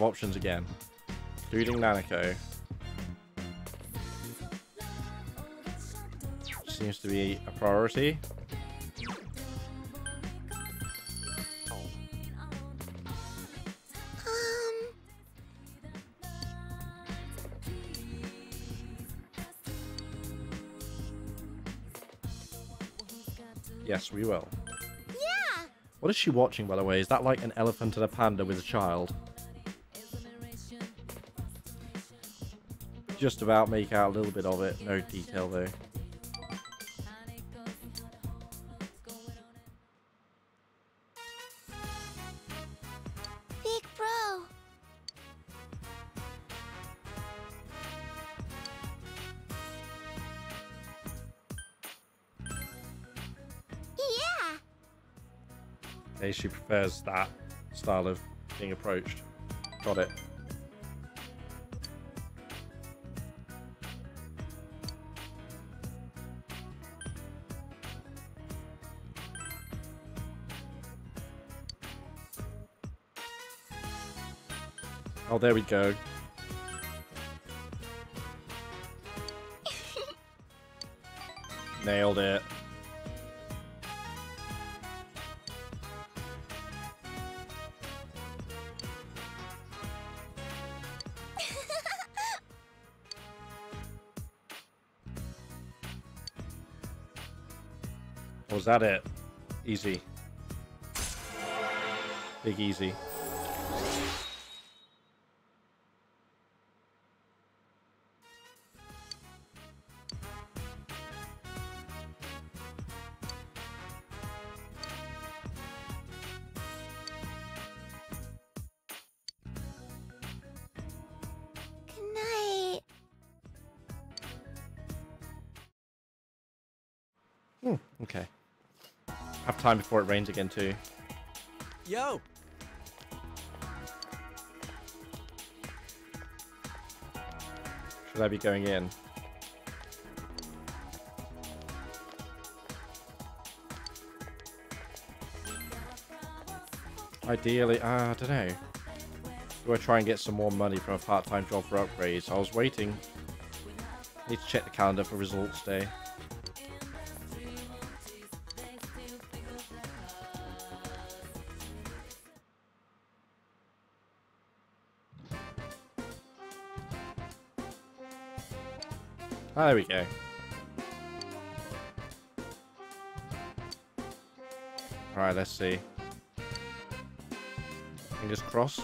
Have options again. Including Nanako. Seems to be a priority. Yes, we will. yeah. What is she watching, by the way? Is that like an elephant and a panda with a child? Just about make out a little bit of it. No detail, though. Big bro. Yeah. Okay, she prefers that style of being approached. Got it. There we go. Nailed it. Was that it? Easy. Big easy. Time before it rains again too. Yo! Should I be going in? Ideally, uh, I don't know. Do I try and get some more money from a part-time job for upgrades? I was waiting. Need to check the calendar for results day. Oh, there we go. Alright, let's see. Fingers crossed.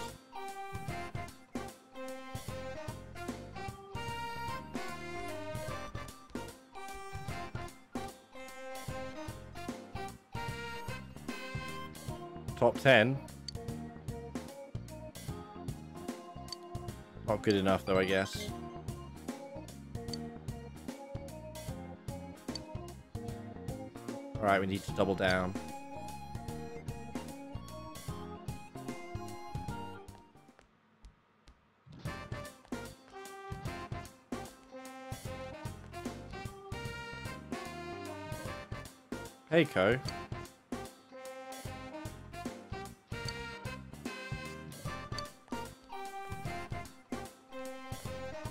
Top 10. Not good enough though, I guess. Alright, we need to double down. Hey, Kou.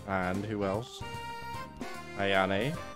And who else? Ayane. Oh,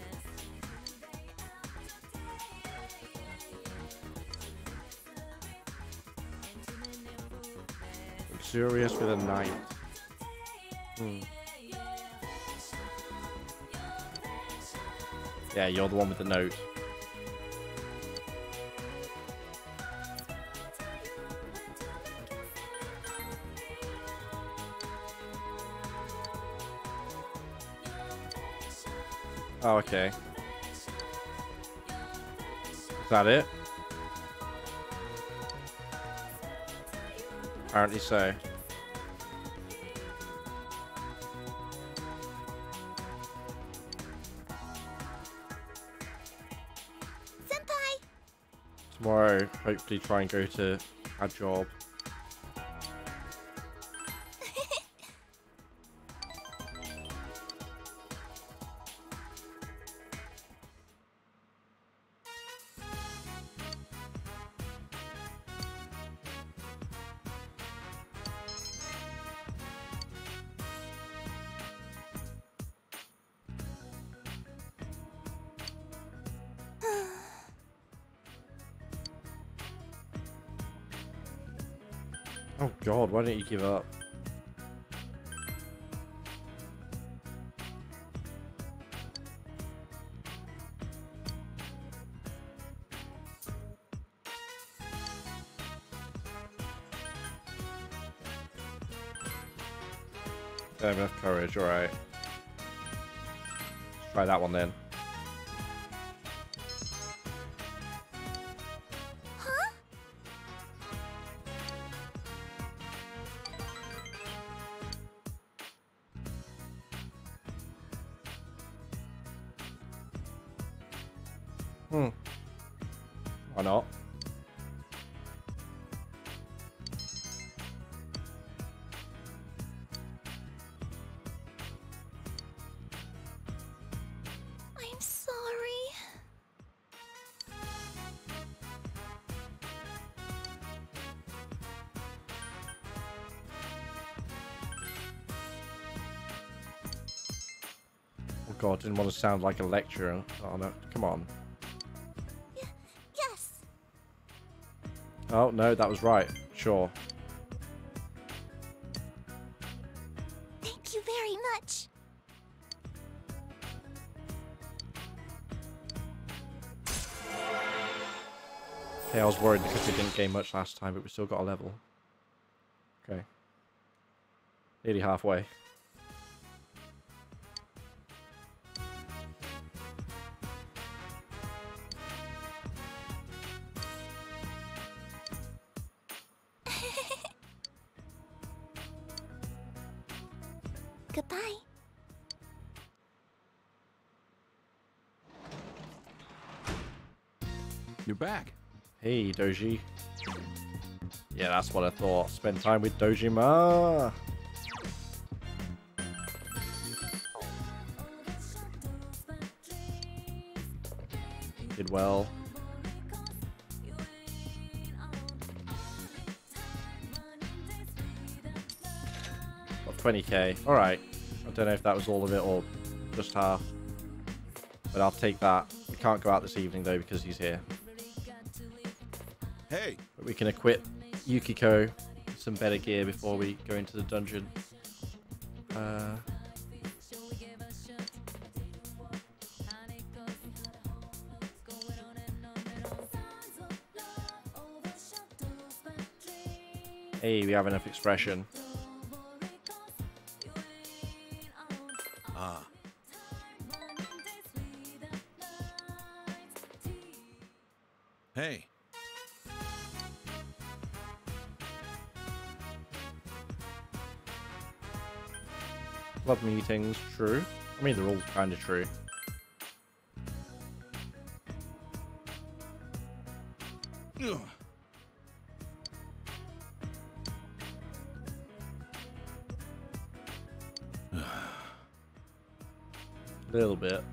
Luxurious with a knight. Hmm. Yeah, you're the one with the note. Oh, okay. Is that it? Apparently so. Senpai! Tomorrow, hopefully try and go to a job. Give up? Don't have enough courage, alright. Try that one then. Didn't want to sound like a lecturer. Oh no, come on. Yes. Oh no, that was right. Sure. Thank you very much. Okay, I was worried because we didn't gain much last time, but we still got a level. Okay. Nearly halfway. Doji. Yeah, that's what I thought. Spend time with Dojima. did well. Got 20k. Alright. I don't know if that was all of it or just half. But I'll take that. We can't go out this evening though because he's here. Hey! But we can equip Yukiko some better gear before we go into the dungeon. Uh, hey, we have enough expression. Meetings, true. I mean, they're all kind of true. A little bit.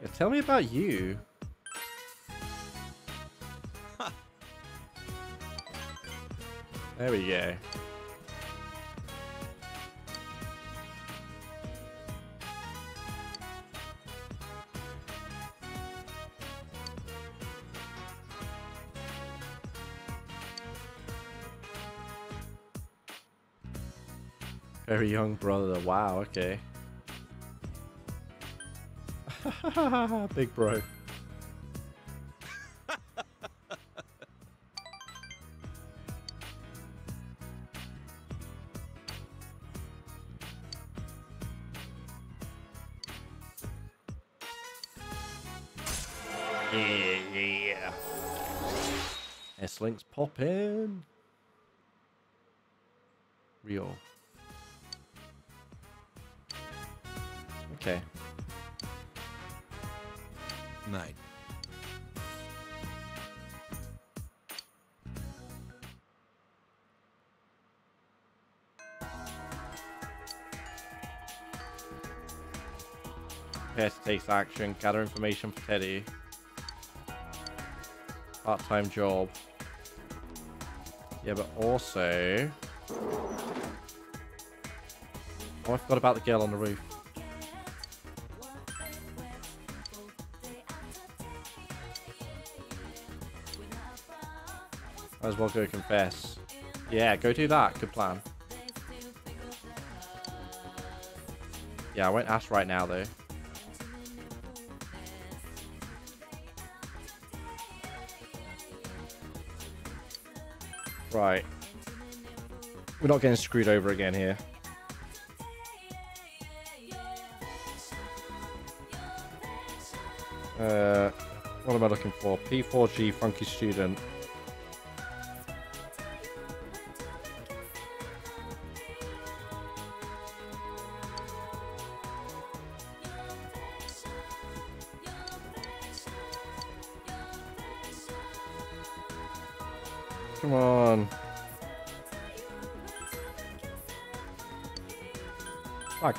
Yeah, tell me about you. There we go. Very young brother. Wow, okay. Big bro. Poppin'. Real. Okay. Night. Pest takes action. Gather information for Teddy. Part-time job. Yeah, but also... Oh, I forgot about the girl on the roof. Might as well go confess. Yeah, go do that. Good plan. Yeah, I won't ask right now, though. Right. We're not getting screwed over again here. Uh, what am I looking for? P4G Funky Student.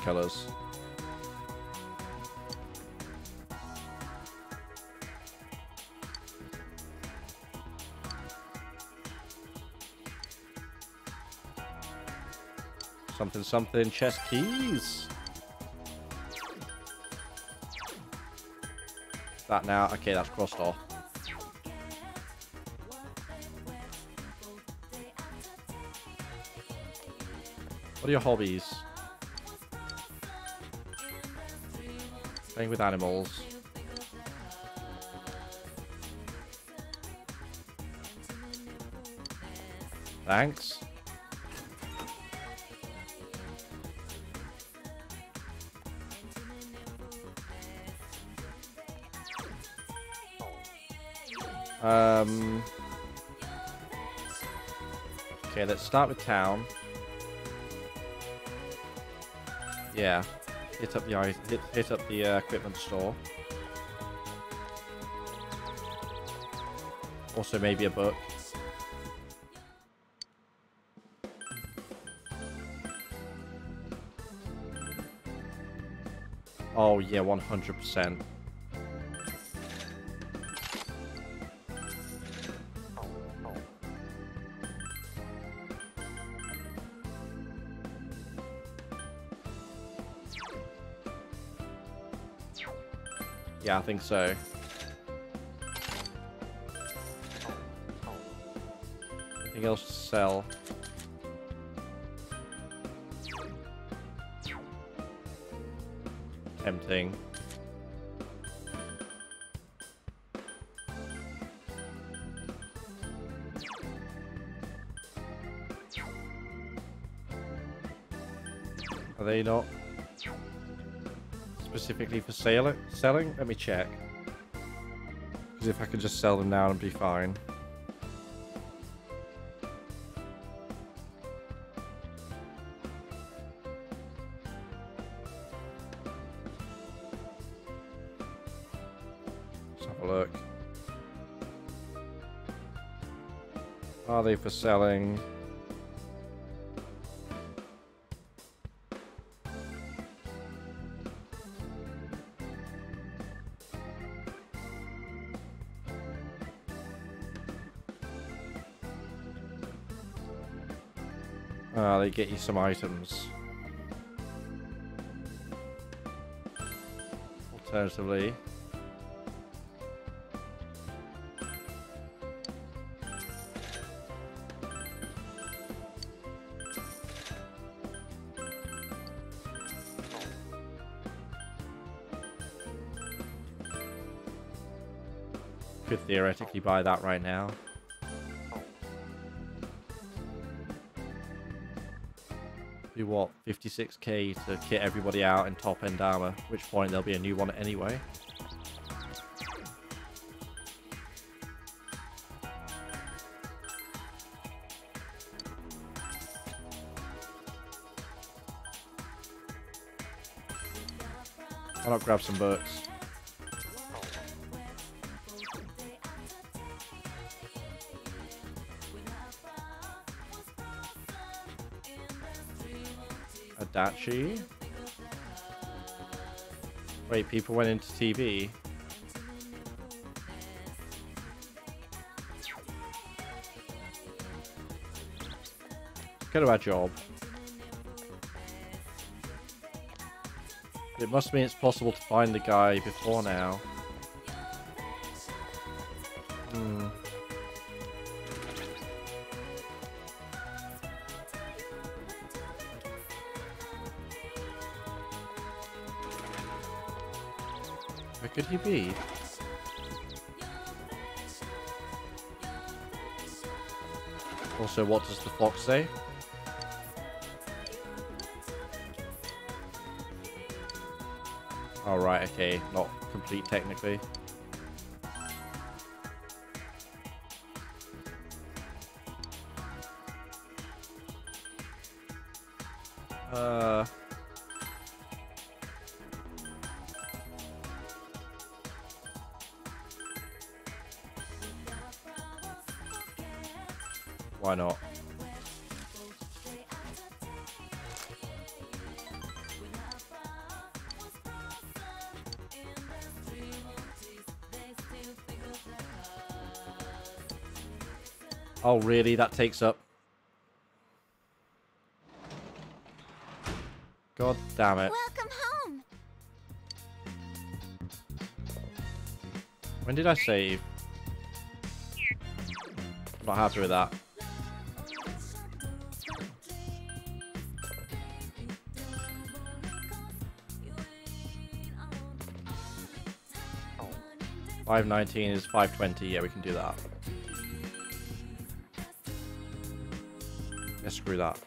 Colors. Something, something, chest keys. That now, okay, that's crossed off. What are your hobbies? Playing with animals. Thanks. Um. Okay, let's start with town. Yeah, hit up the hit hit up the uh, equipment store. Also, maybe a book. Oh yeah, 100%. Yeah, I think so. Anything else to sell? Tempting. Are they not specifically for sale selling? Let me check. Because if I could just sell them now, it'd be fine. Have a look. Are they for selling? Ah, they get you some items. Alternatively, could theoretically buy that right now. What? 56k to kit everybody out in top end armor, which point there'll be a new one anyway. Why not grab some books? Adachi. Wait, people went into TV. Get about job. It must mean it's possible to find the guy before now. Be? Also, what does the fox say? Oh, right, okay. Not complete technically. Oh, really? That takes up... God damn it. Welcome home. When did I save? I'm Not happy with that. Oh. Five nineteen is five twenty. Yeah, we can do that. Yeah, screw that.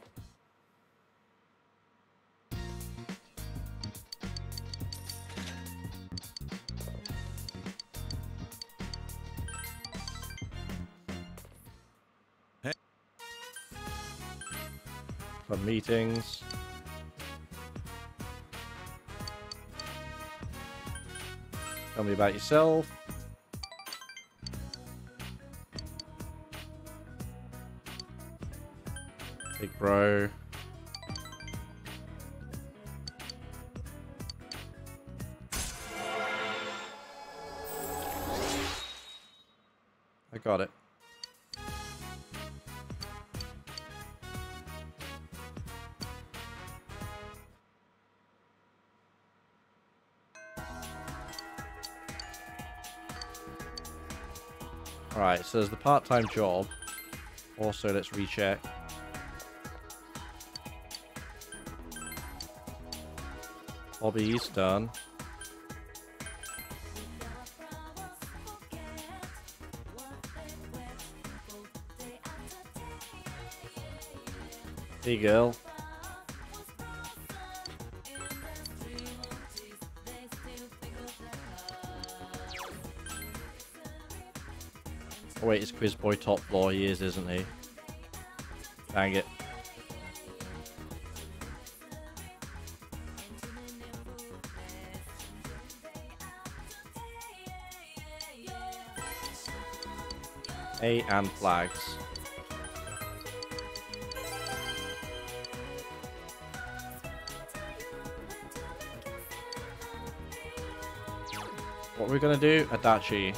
Hey. For meetings. Tell me about yourself. There's the part-time job. Also, let's recheck. Hobbies done. Hey girl. Wait, it's Quiz Boy top floor. He is, isn't he? Dang it. A and flags. What are we gonna do? Adachi.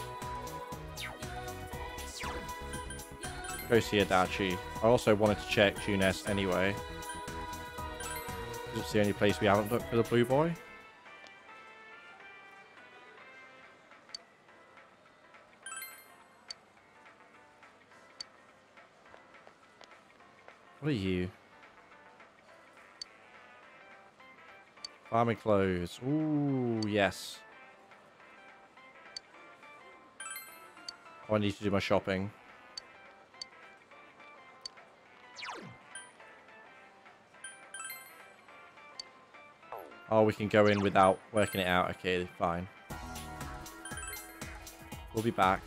Go see Adachi. I also wanted to check Junes anyway. It's the only place we haven't looked for the blue boy. What are you? Farming clothes. Ooh, yes. Oh, I need to do my shopping. Oh, we can go in without working it out. Okay, fine. We'll be back.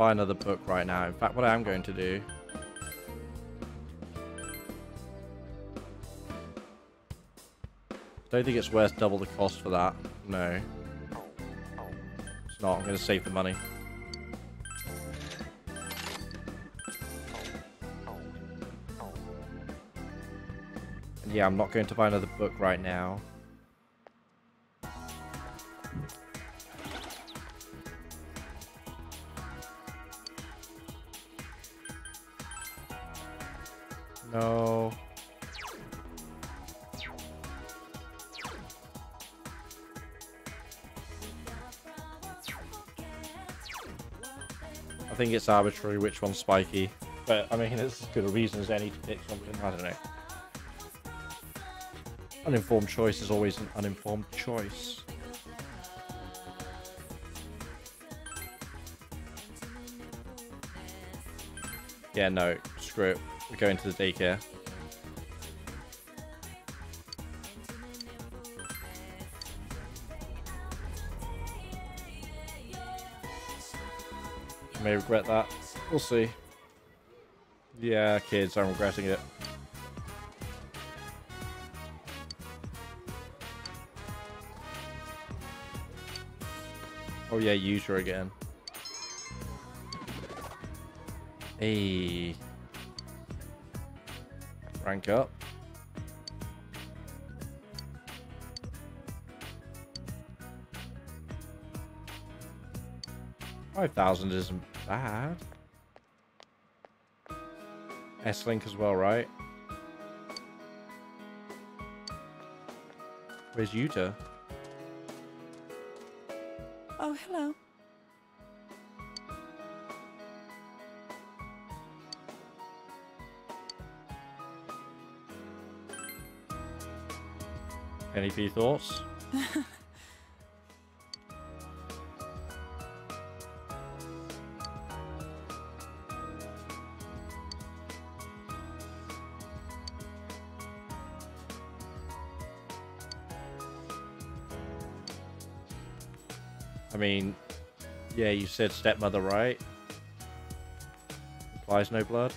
Buy another book right now. In fact, what I am going to do... don't think it's worth double the cost for that. No. It's not. I'm going to save the money. And yeah, I'm not going to buy another book right now. Think it's arbitrary which one's spiky. But, I mean, it's as good a reason as any to pick something. I don't know. Uninformed choice is always an uninformed choice. Yeah, no, screw it. We're going to the daycare. May regret that. We'll see. Yeah, kids, I'm regretting it. Oh yeah, user again. Hey. Rank up. Five thousand isn't bad. S-Link as well, right? Where's Yuta? Oh, hello. Any few thoughts? yeah, you said stepmother, right? Implies no blood.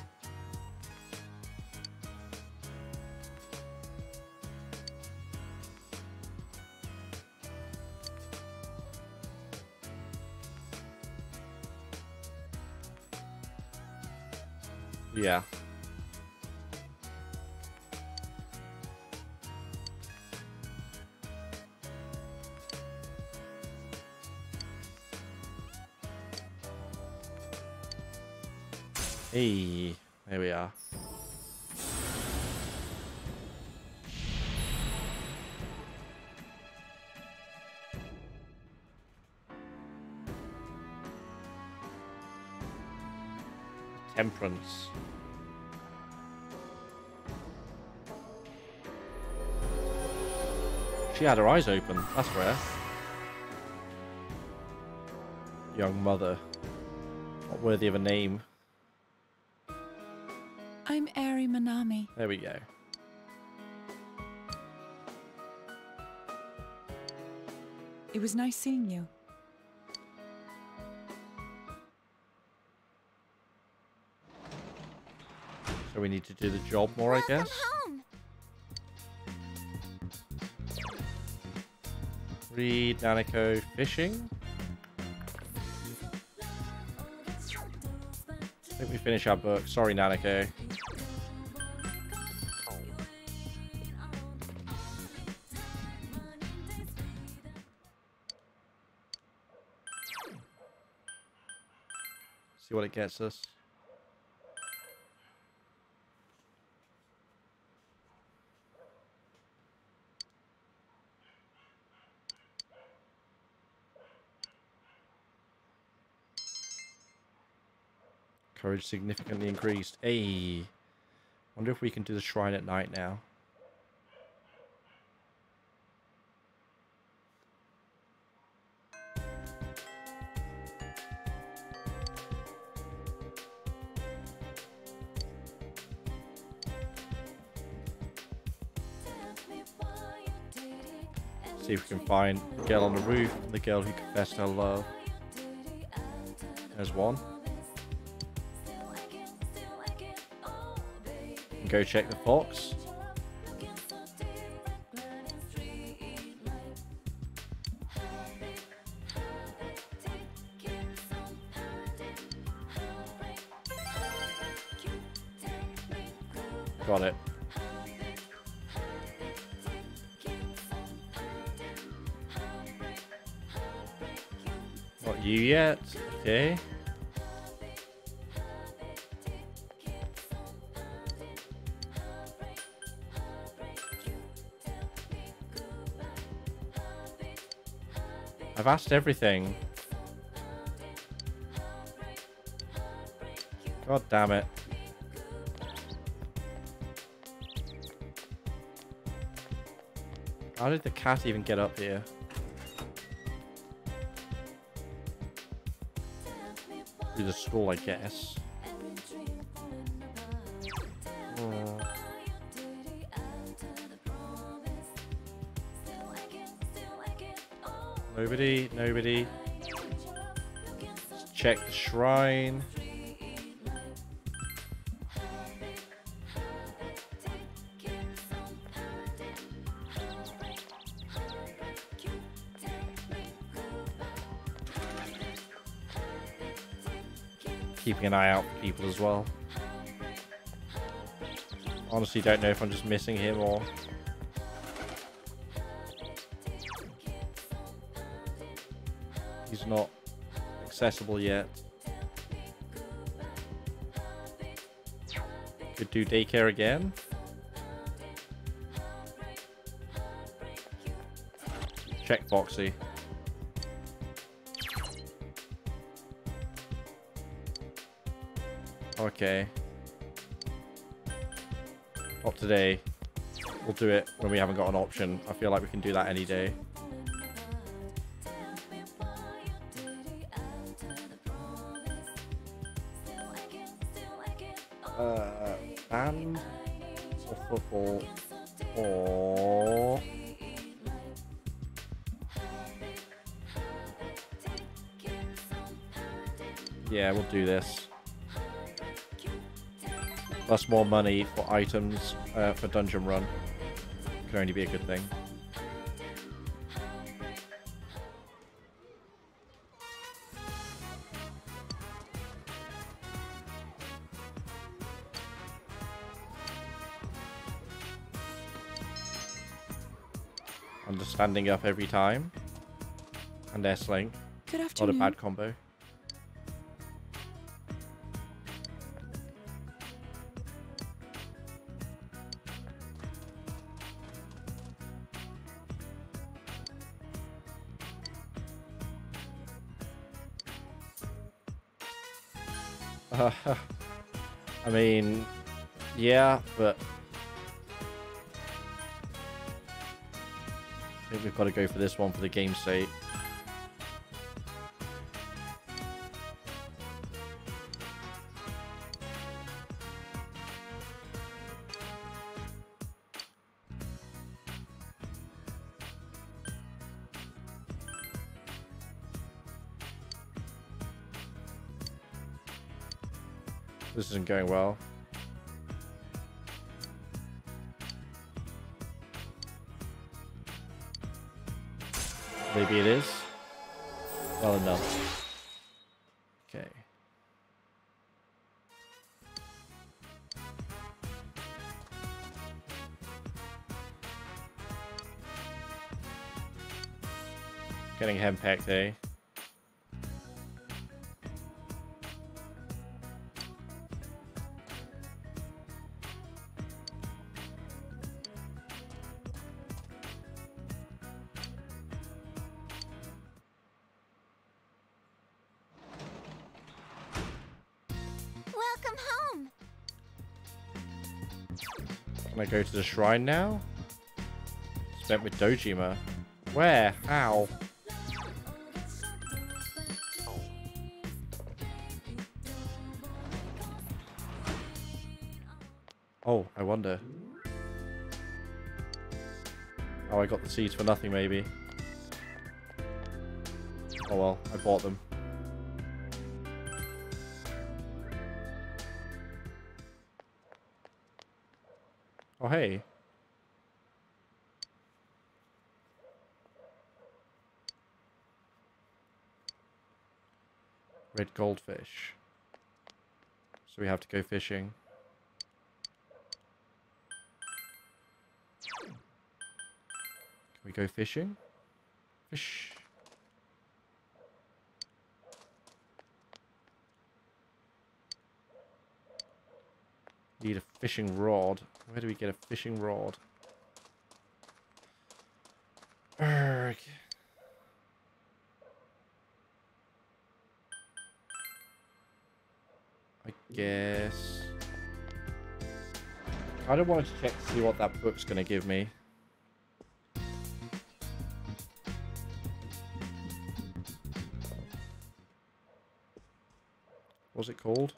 She had her eyes open. That's rare. Young mother. Not worthy of a name. I'm Eri Minami. There we go. It was nice seeing you. So we need to do the job more, I guess. Home. Read Nanako fishing. I think we finish our book. Sorry, Nanako. See what it gets us. Courage significantly increased. Hey. Wonder if we can do the shrine at night now. See if we can find the girl on the roof, the girl who confessed her love. There's one. Go check the fox. I've asked everything. God damn it. How did the cat even get up here? Through the stall, I guess. Nobody, nobody. Check the shrine. Keeping an eye out for people as well. Honestly, don't know if I'm just missing him or accessible yet. Could do daycare again. Check Foxy. Okay. Not today. We'll do it when we haven't got an option. I feel like we can do that any day. More money for items uh, for Dungeon Run. Can only be a good thing. Understanding up every time. And S-Link. Good Not a bad combo. Yeah, but I think we've got to go for this one for the game's sake. This isn't going well. Maybe it is. Well enough. Okay. Getting henpecked, eh? Go to the shrine now? Spent with Dojima. Where? How? Oh, I wonder. Oh, I got the seeds for nothing, maybe. Oh well, I bought them. Red goldfish. So we have to go fishing. Can we go fishing? Fish. Need a fishing rod. Where do we get a fishing rod? Urgh. I guess. I don't want to check to see what that book's going to give me. What's it called?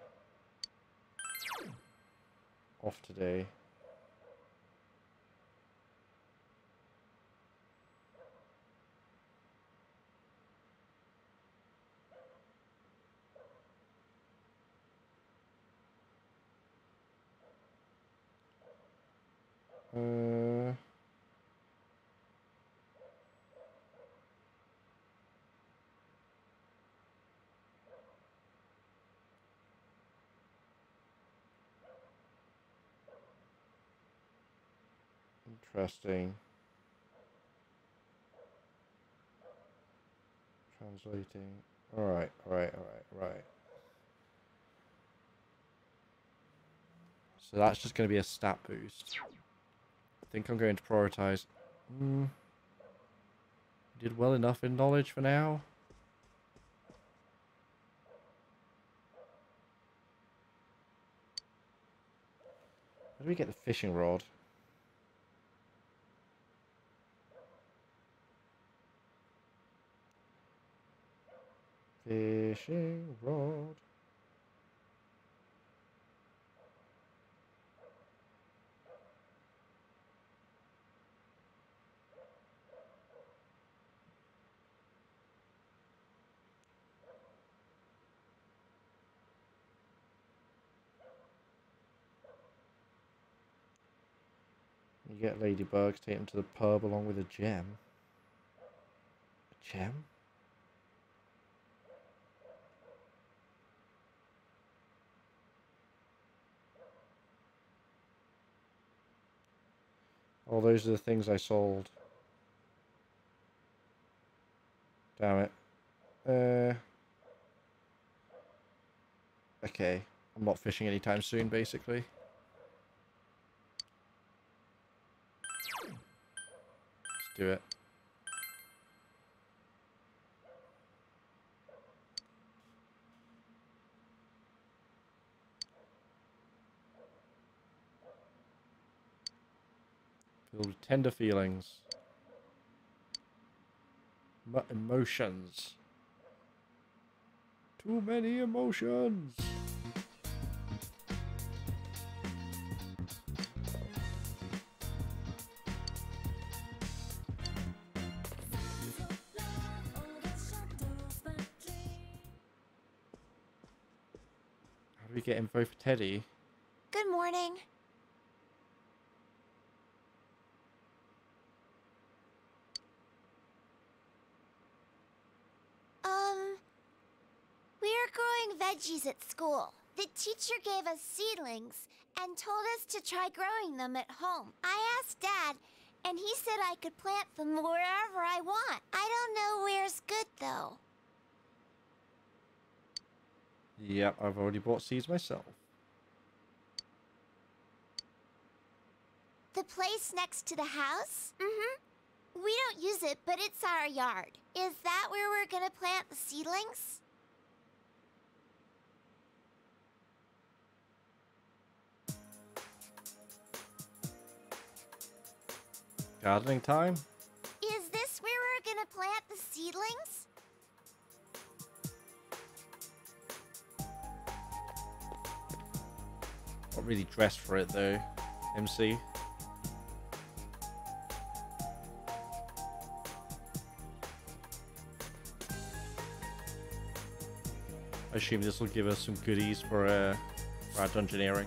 Off today. Interesting. Translating. Alright, alright, alright, right. So that's just going to be a stat boost. I think I'm going to prioritize. Hmm. Did well enough in knowledge for now. Where do we get the fishing rod? Fishing rod. You get ladybugs, take them to the pub along with a gem. A gem? Oh, those are the things I sold. Damn it. Uh. Okay. I'm not fishing anytime soon, basically. Let's do it. Filled with tender feelings. Mo emotions. Too many emotions. How do we get info for Teddy? Good morning. Um, we're growing veggies at school. The teacher gave us seedlings and told us to try growing them at home. I asked Dad, and he said I could plant them wherever I want. I don't know where's good, though. Yep, I've already bought seeds myself. The place next to the house? Mm-hmm. We don't use it, but it's our yard. Is that where we're gonna plant the seedlings? Gardening time? Is this where we're gonna plant the seedlings? Not really dressed for it though, MC. I assume this will give us some goodies for, uh, for our dungeoneering.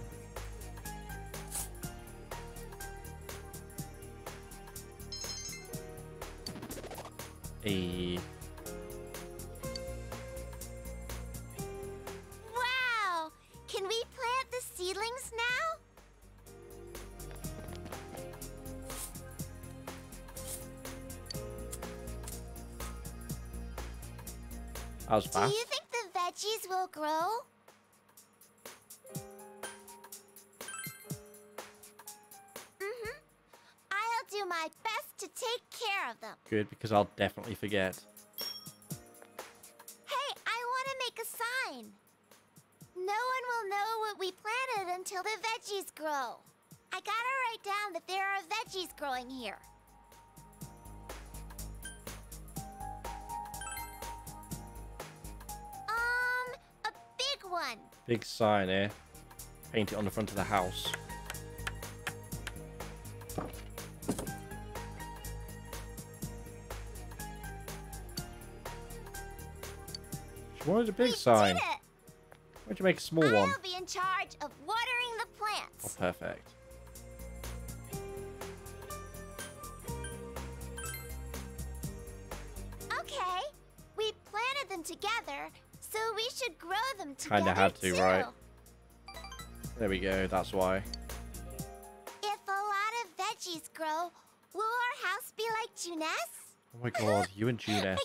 Because I'll definitely forget. Hey, I want to make a sign. No one will know what we planted until the veggies grow. I gotta write down that there are veggies growing here. Um, a big one. Big sign here. Paint it on the front of the house. She wanted a big sign. Did it. Why'd you make a small one? I'll be in charge of watering the plants. Oh, perfect. Okay, we planted them together, so we should grow them together Kinda had to, too. right? There we go, that's why. If a lot of veggies grow, will our house be like Junes? Oh my god, you and I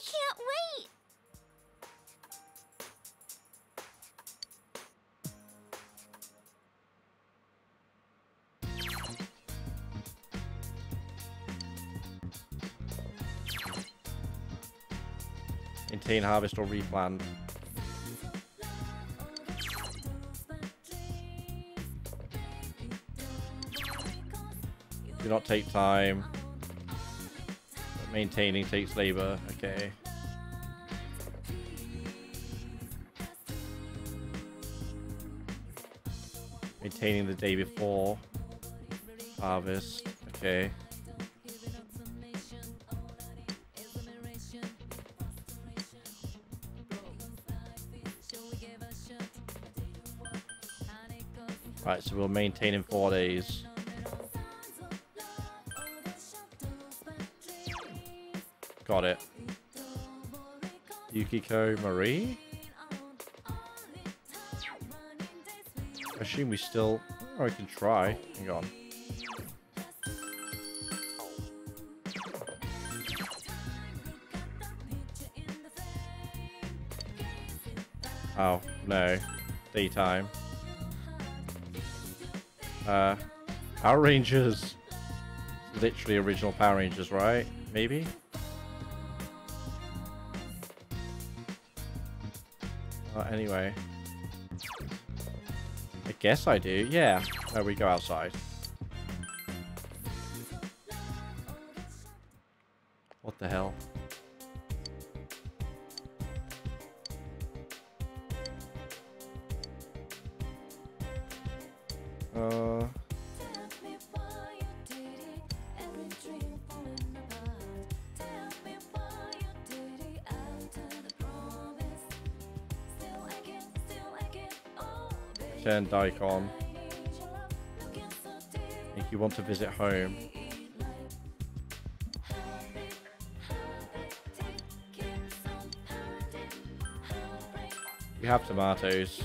Harvest, or replant. Do not take time. Maintaining takes labor. Okay. Maintaining the day before. Harvest. Okay. and we'll maintain in four days. Got it. Yukiko Marie? I assume we still... Oh, I can try. Hang on. Oh, no. Daytime. Uh, Power Rangers. Literally original Power Rangers, right? Maybe? Uh, anyway. I guess I do, yeah. There we go outside. Daikon. If you want to visit home. We have tomatoes.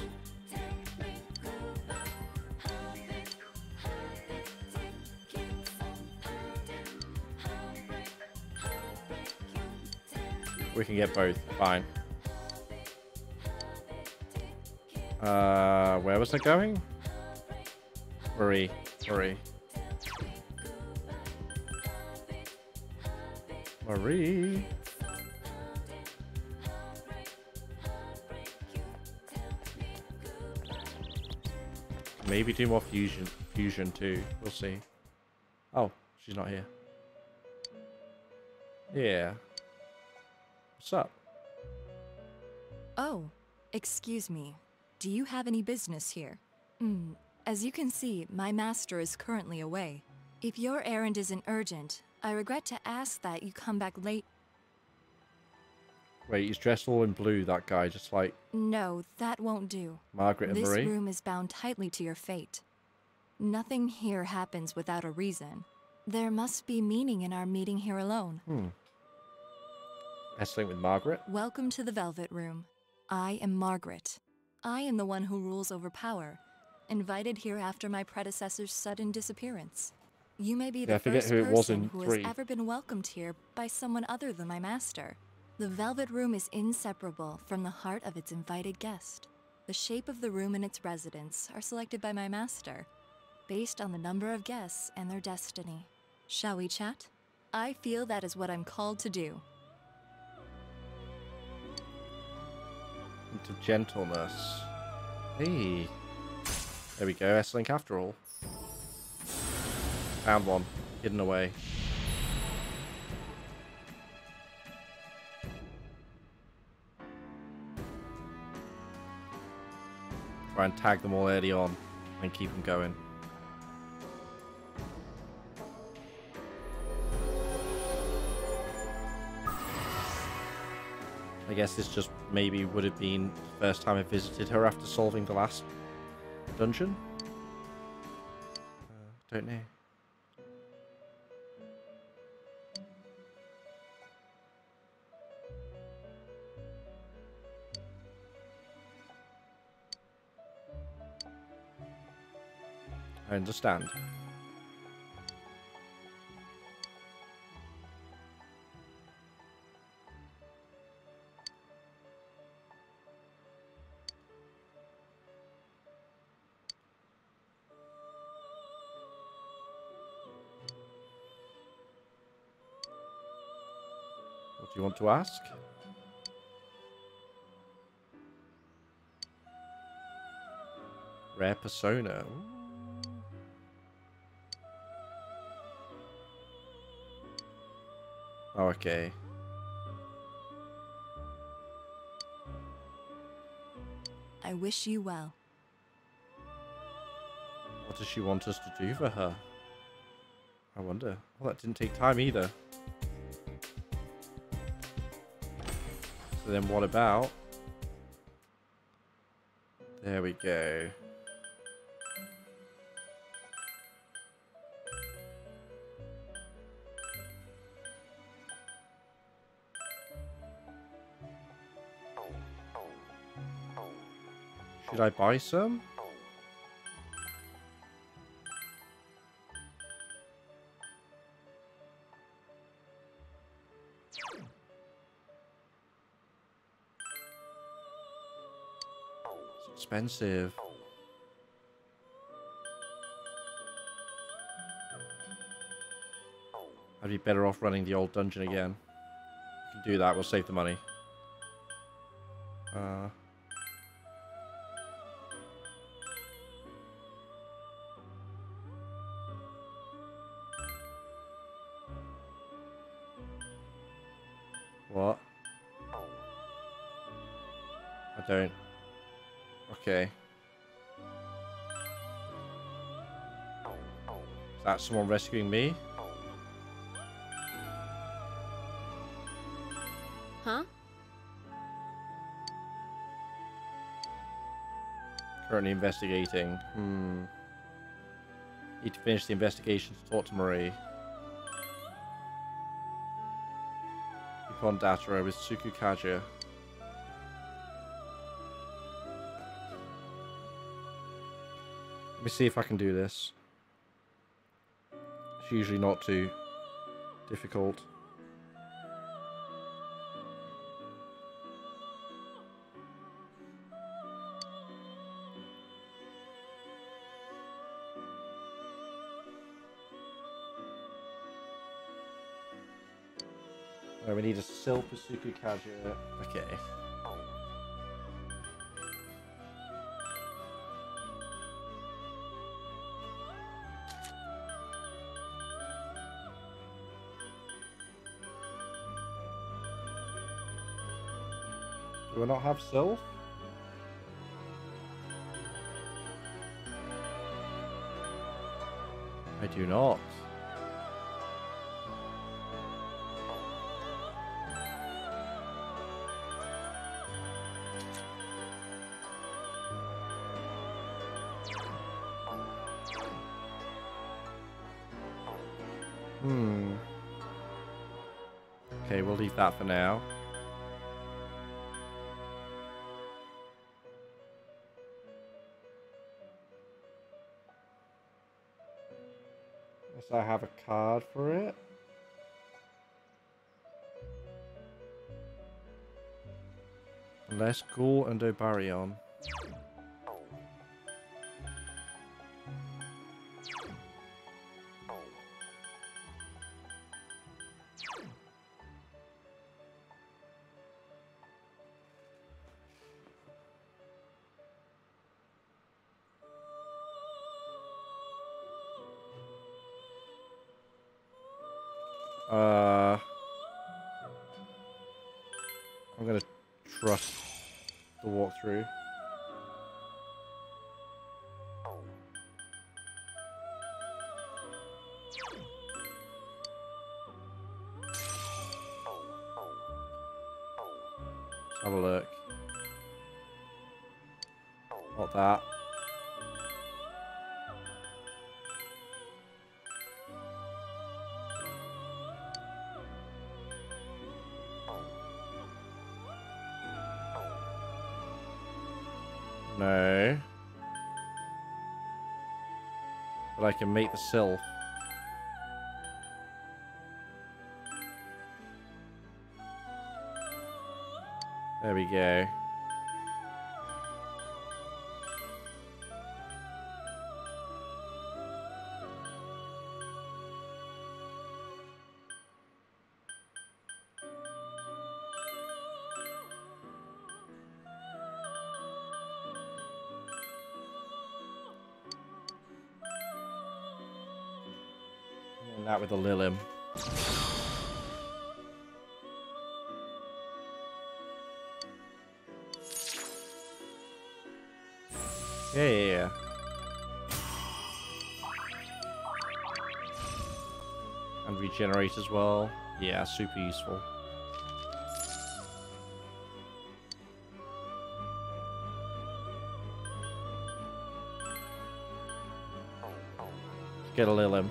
We can get both. Fine. Uh, where was it going? Marie. Marie. Marie. Maybe do more fusion. Fusion too. We'll see. Oh, she's not here. Yeah. What's up? Oh, excuse me. Do you have any business here? Hmm, as you can see, my master is currently away. If your errand isn't urgent, I regret to ask that you come back late. Wait, he's dressed all in blue, that guy, just like No, that won't do. Margaret and this Marie. room is bound tightly to your fate. Nothing here happens without a reason. There must be meaning in our meeting here alone. Hmm. Wrestling with Margaret? Welcome to the Velvet Room. I am Margaret. I am the one who rules over power, invited here after my predecessor's sudden disappearance. You may be Yeah, the first who person who three. has ever been welcomed here by someone other than my master. The Velvet Room is inseparable from the heart of its invited guest. The shape of the room and its residents are selected by my master, based on the number of guests and their destiny. Shall we chat? I feel that is what I'm called to do. Into gentleness. Hey. There we go, S-Link after all. Found one. Hidden away. Try and tag them all early on and keep them going. Guess this just maybe would have been the first time I visited her after solving the last dungeon. Uh, don't know. I understand. To ask? Rare persona. Oh, okay. I wish you well. What does she want us to do for her? I wonder. Well, that didn't take time either. So then what about? There we go. Should I buy some? Expensive. I'd be better off running the old dungeon again. Do that, we'll save the money. Uh... someone rescuing me? Huh? Currently investigating. Hmm. Need to finish the investigation to talk to Marie. Upon Datara with Sukukaja. Let me see if I can do this. It's usually not too difficult. We need a silver Sukukaja. Okay. Not have Sylph? I do not. Hmm. Okay, we'll leave that for now. I have a card for it. Unless Ghoul and Obariyon. I can make the sylph. There we go. With the Lilim. Yeah, yeah, yeah. And regenerate as well. Yeah, super useful. Get a Lilim.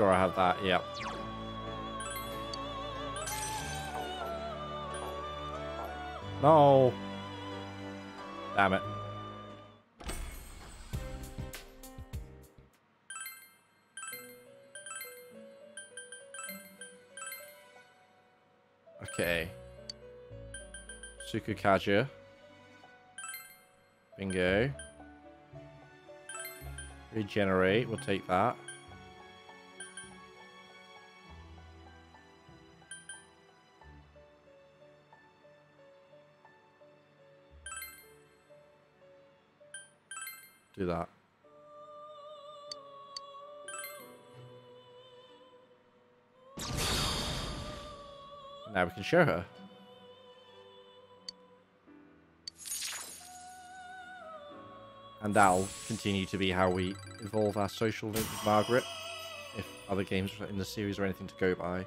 Sure, I have that, yep. No. Damn it. Okay. Sukukaja. Bingo. Regenerate, we'll take that. We show her. And that'll continue to be how we evolve our social link with Margaret. If other games in the series or anything to go by.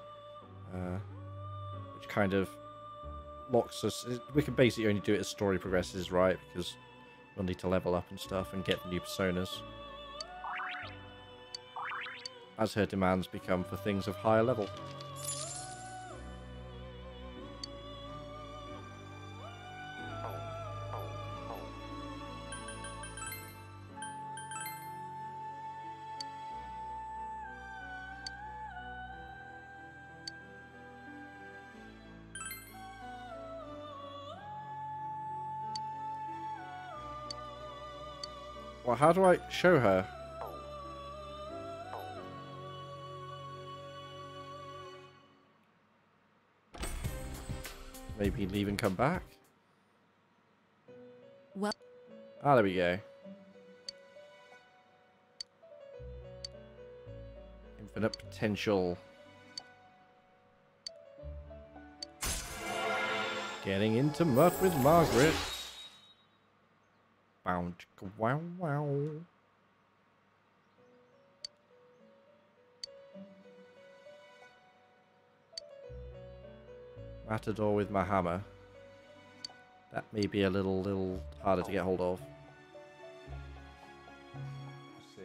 Uh, which kind of locks us... We can basically only do it as story progresses, right? Because we'll need to level up and stuff and get the new personas. As her demands become for things of higher level. How do I show her? Maybe leave and come back? Well, Ah, there we go. Infinite potential. Getting into mud with Margaret. Bound. Wow, wow. Matador with Mahama. That may be a little, little harder to get hold of. See.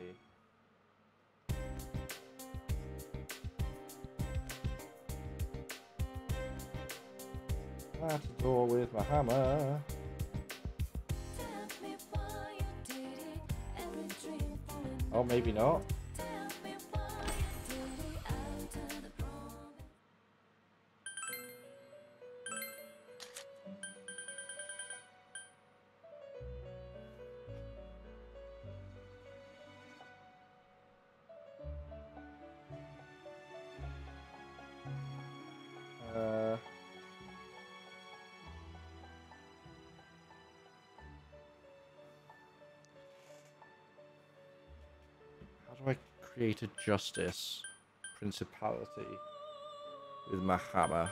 Matador with Mahama. Oh, maybe not. Do I create a justice principality with my hammer?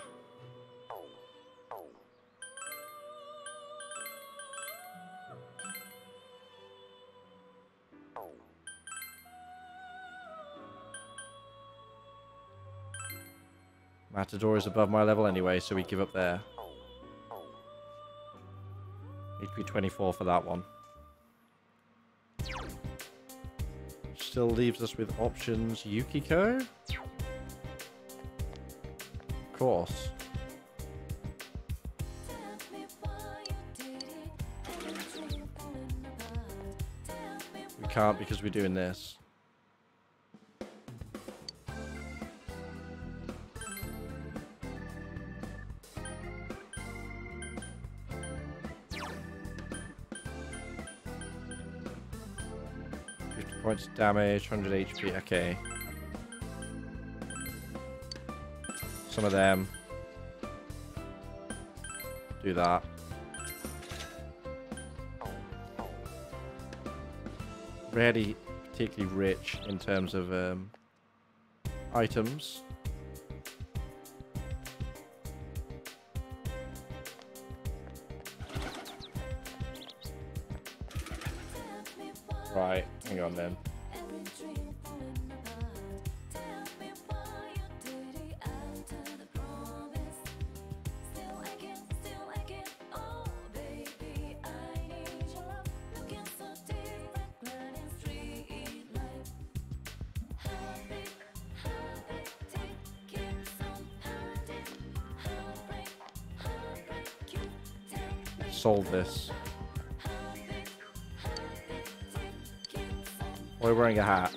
Matador is above my level anyway, so we give up there. HP 24 for that one. Still leaves us with options Yukiko? Of course. We can't because we're doing this. Points damage, hundred HP. Okay. Some of them. Do that. Really particularly rich in terms of um, items. Why are you wearing a hat?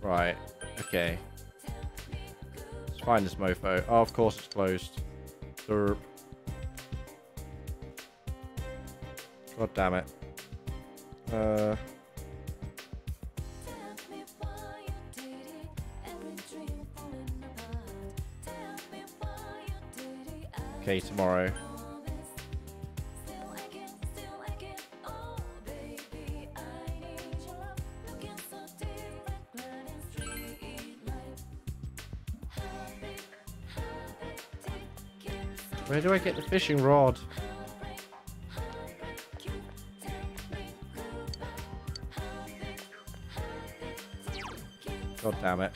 Right, okay. Let's find this mofo. Oh, of course it's closed. Damn it. Uh... Okay, tomorrow. Where do I get the fishing rod? Damn it.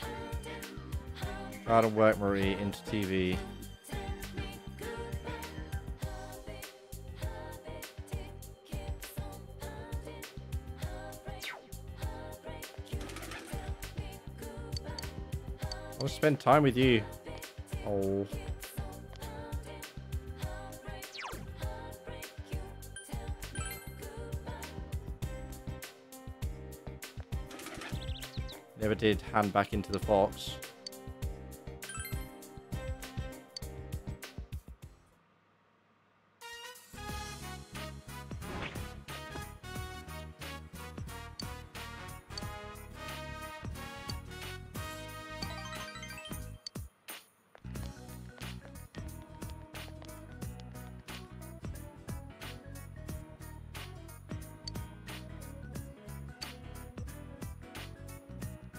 Garden work Marie into TV. I want to spend time with you. Oh. Hand back into the fox.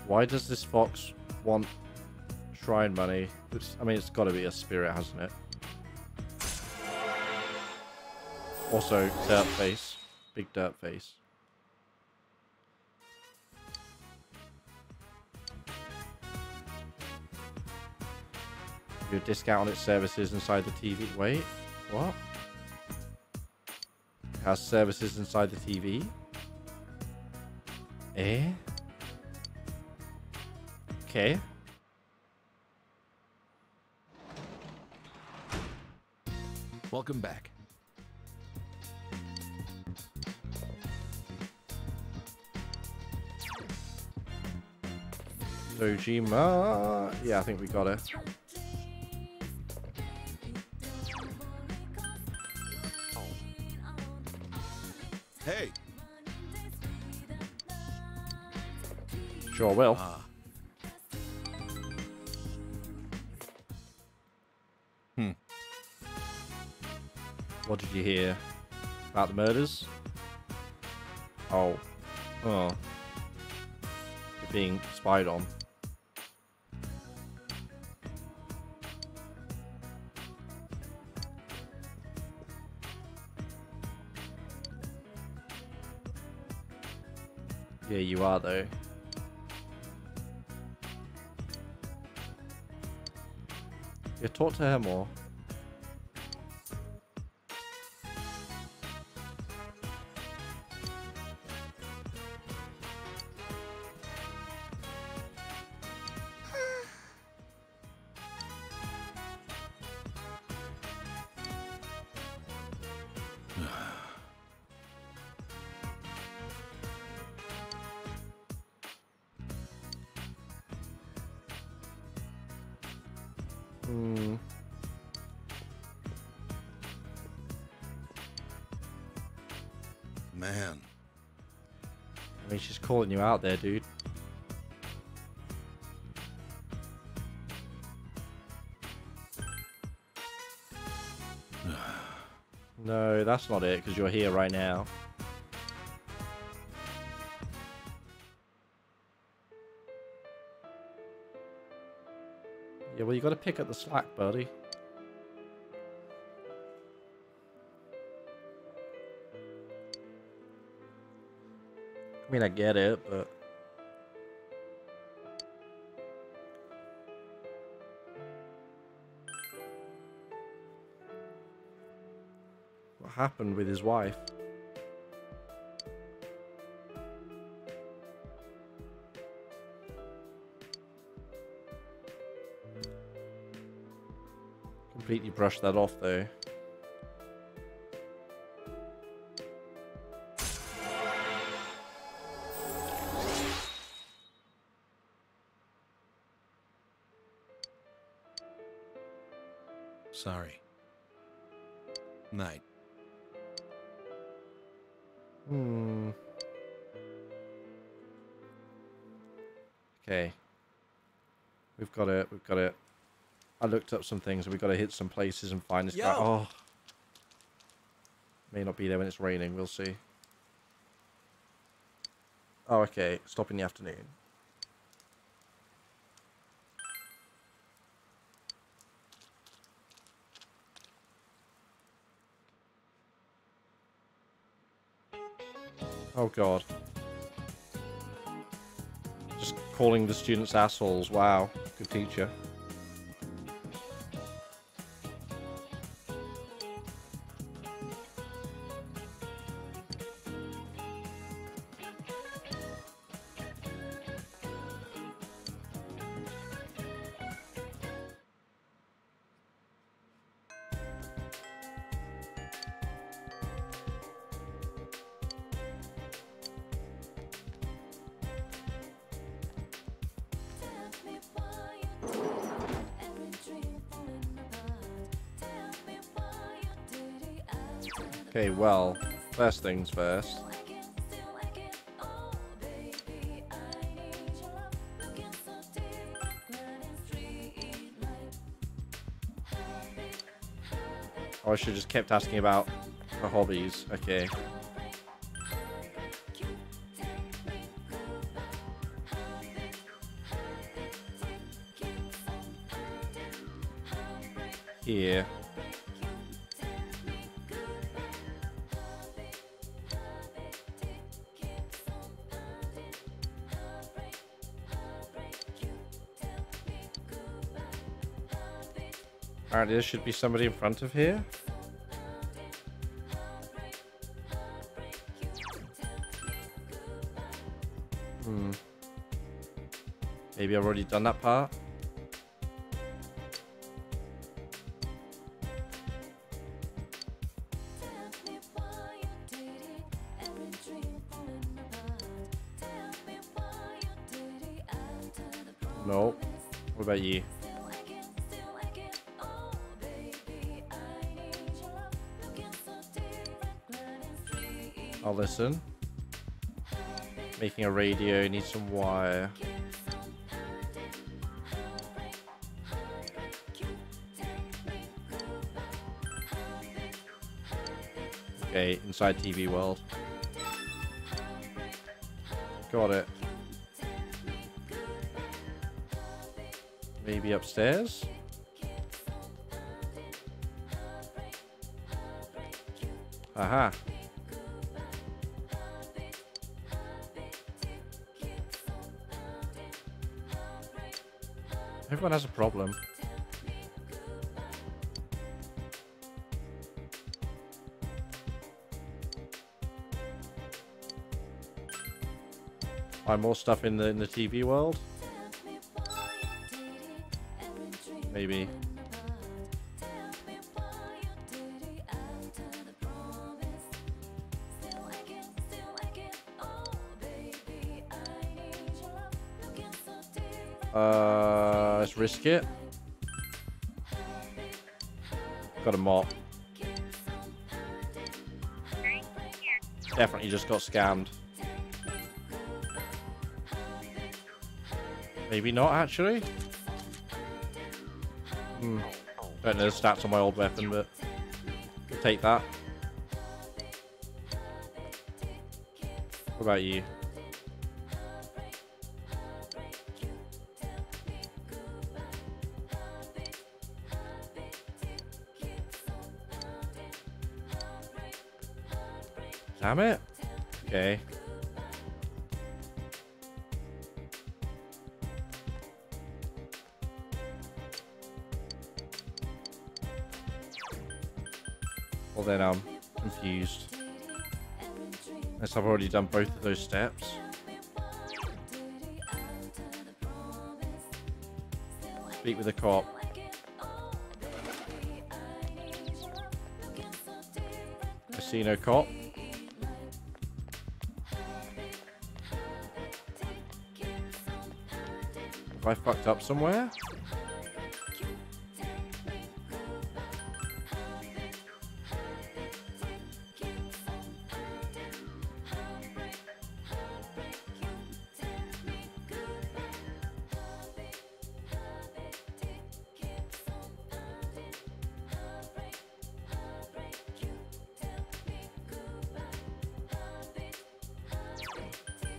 Why does this fox want shrine money? It's, I mean, it's got to be a spirit, hasn't it? Also, dirt face. Big dirt face. Your discount on its services inside the TV. Wait, what? It has services inside the TV? Eh? Okay. Welcome back. Dojima. Yeah, I think we got it. Hey, Sure will. Ah, What did you hear? About the murders? Oh. Oh. You're being spied on. Yeah, you are though. Yeah, talk to her more. You out there, dude. No, that's not it, because you're here right now. Yeah, well, you got to pick up the slack, buddy. mean, I get it, but... What happened with his wife? Completely brushed that off though. Up some things we've got to hit some places and find this guy. Oh. May not be there when it's raining. We'll see. Oh, okay. Stop in the afternoon. Oh god. Just calling the students assholes. Wow. Good teacher. Well, first things first. Oh, I should just kept asking about her hobbies. Okay. Here. There should be somebody in front of here. Hmm. Maybe I've already done that part. Making a radio, need some wire. Okay, inside TV world. Got it. Maybe upstairs? Aha. Has a problem. Find more stuff in the in the TV world. Maybe. It. Got a mop. Definitely just got scammed. Maybe not, actually. Hmm. Don't know the stats on my old weapon, but we'll take that. What about you? Damn it. Okay. Well then, I'm confused. Unless I've already done both of those steps. Speak with the cop. I see no cop. Have I fucked up somewhere?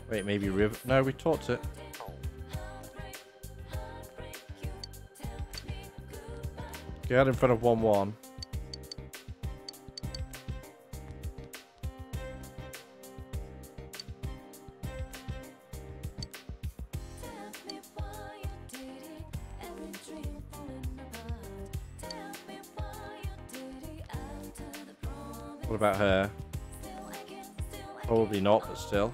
Wait, maybe river? No, we talked it. Get out in front of 1-1. What about her? Probably not, but still.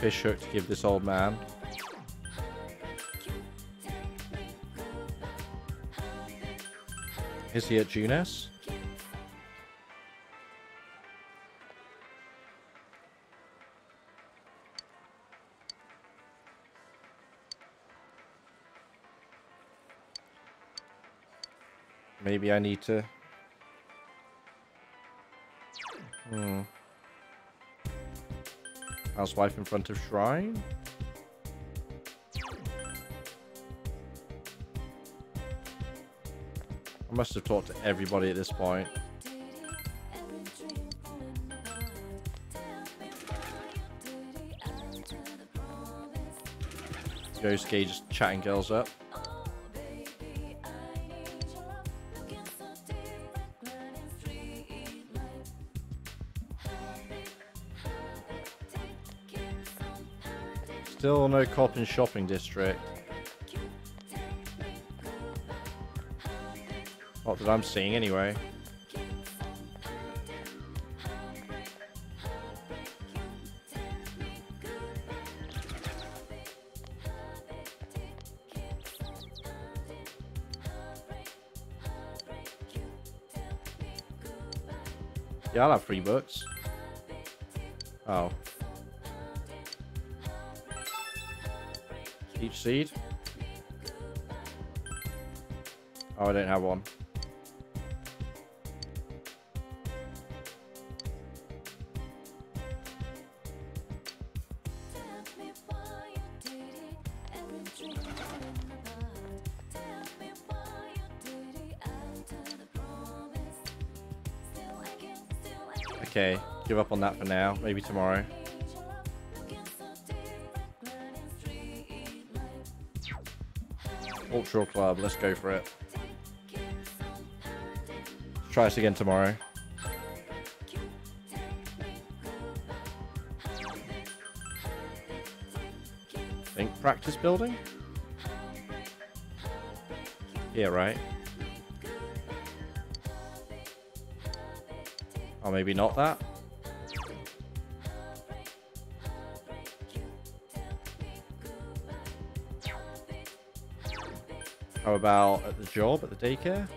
fish hook to give this old man. Is he at Junes? Maybe I need to... Housewife in front of shrine? I must have talked to everybody at this point. Gage just chatting girls up. Still no cop in shopping district. Not that I'm seeing anyway. Yeah, I'll have free books. Oh. Seed? Oh, I don't have one. Okay, give up on that for now. Maybe tomorrow. Cultural Club, let's go for it. Let's try this again tomorrow. Think practice building? Yeah, right. Or maybe not that. About at the job, at the daycare?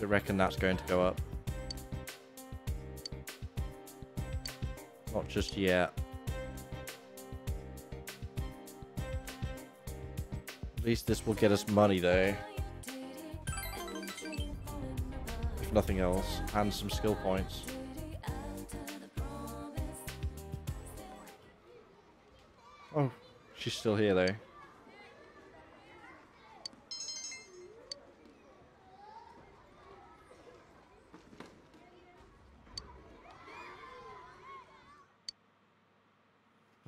I reckon that's going to go up. Not just yet. At least this will get us money though. If nothing else. And some skill points. She's still here though.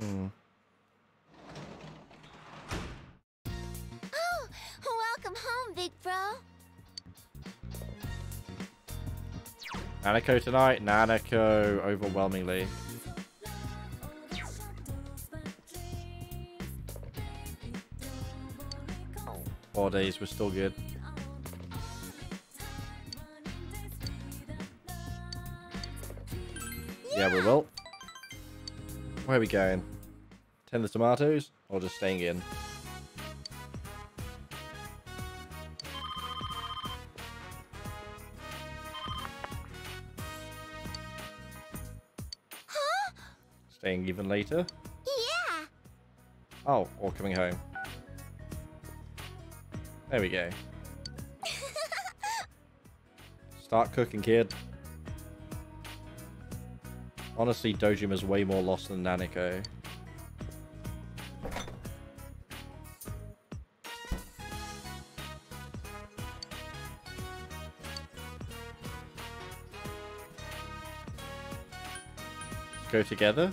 Hmm. Oh, welcome home, big bro. Nanako tonight? Nanako, overwhelmingly. Four days were still good. Yeah, we will. Where are we going? Tend the tomatoes? Or just staying in? Staying even later? Yeah. Oh, or coming home. There we go. Start cooking, kid. Honestly, Dojima's way more lost than Nanako. Go together?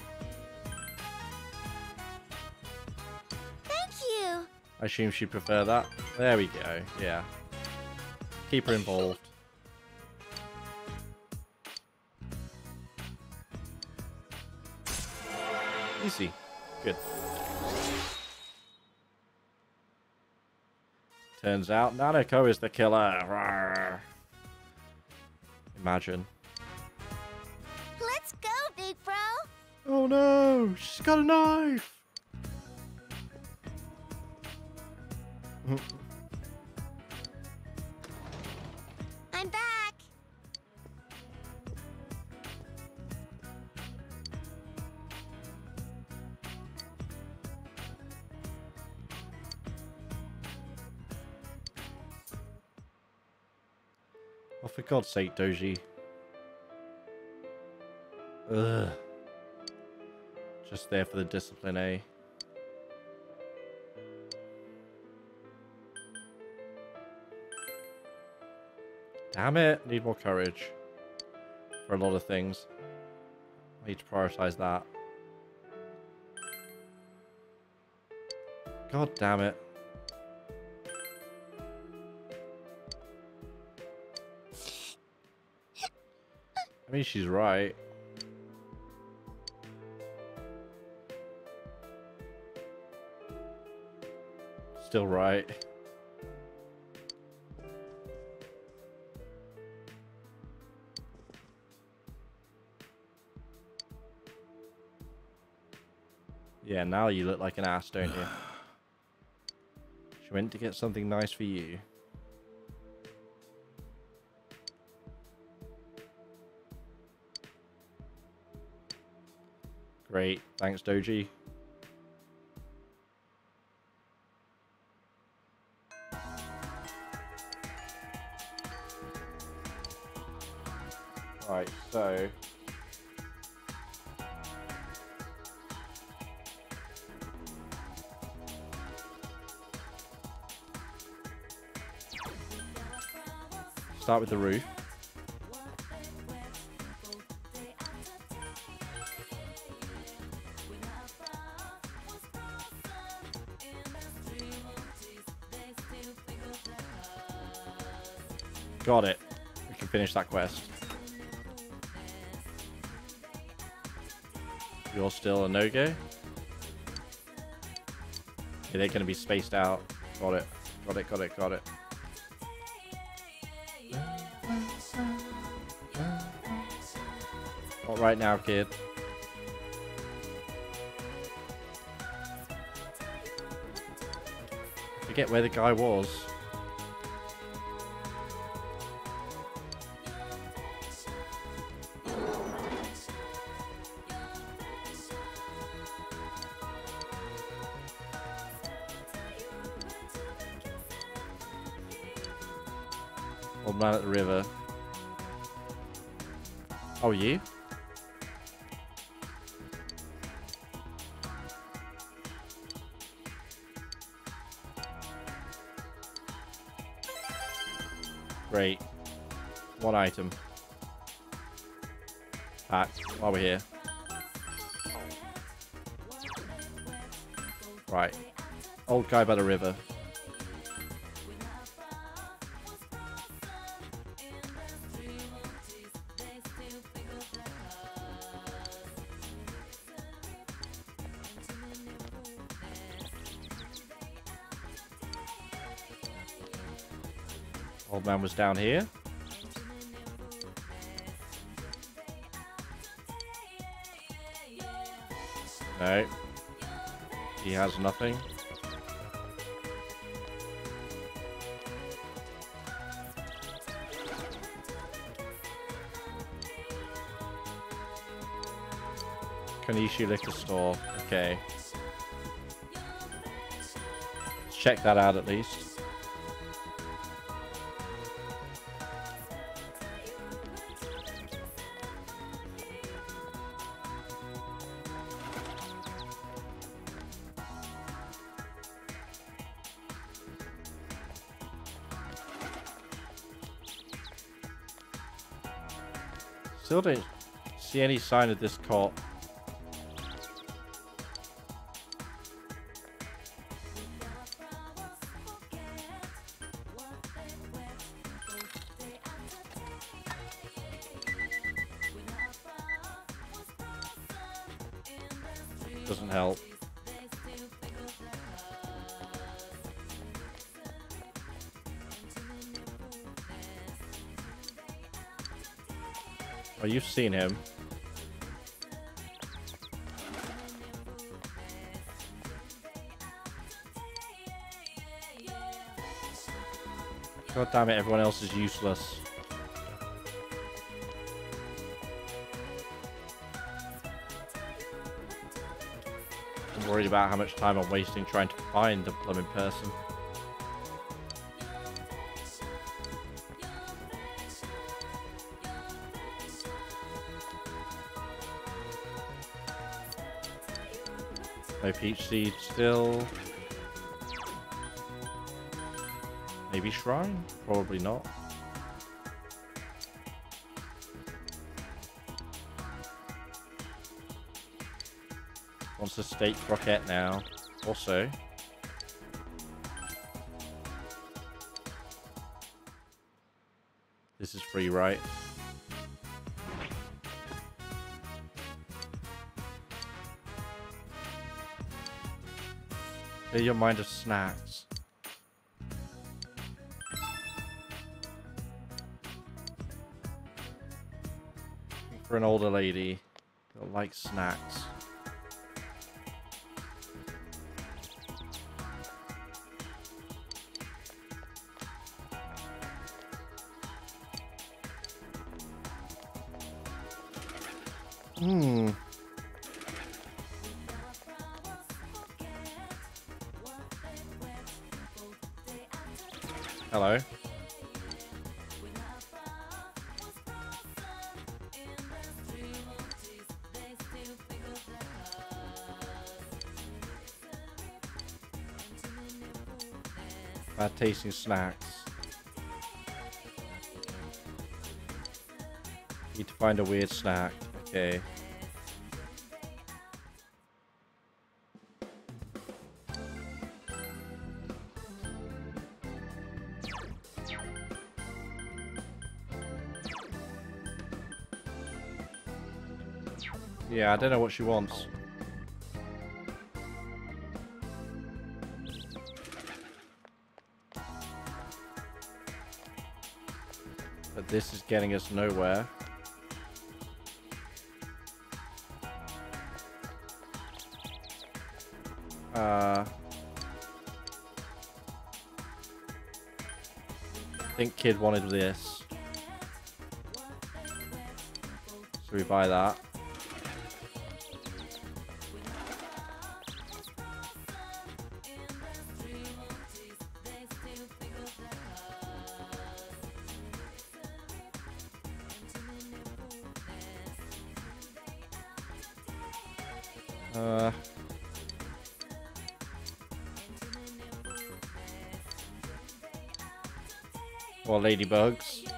I assume she'd prefer that. There we go, yeah. Keep her involved. Easy. Good. Turns out Nanako is the killer. Imagine. Let's go, big bro. Oh no, she's got a knife. I'm back. Oh, for God's sake, Doji. Ugh. Just there for the discipline, eh? Damn it, need more courage. For a lot of things. I need to prioritize that. God damn it. I mean, she's right. Still right. Yeah, now you look like an ass, don't you? She went to get something nice for you. Great. Thanks, Doji. The roof. Got it. We can finish that quest. You're still a no-go? Yeah, they're going to be spaced out. Got it. Got it, got it, got it. Right now, kid. Forget where the guy was. Guy by the river. Old man was down here. No. He has nothing. Konishi Liquor Store. Okay. Check that out at least. Still don't see any sign of this cop. Oh, you've seen him. God damn it, everyone else is useless. I'm worried about how much time I'm wasting trying to find the blooming person. No peach seed still. Maybe shrine? Probably not. Wants a state rocket now. Also. This is free, right? Clear your mind of snacks. For an older lady that likes snacks. Bad tasting snacks. Need to find a weird snack. Okay. Yeah, I don't know what she wants. This is getting us nowhere. Uh, I think kid wanted this. So we buy that. Ladybugs.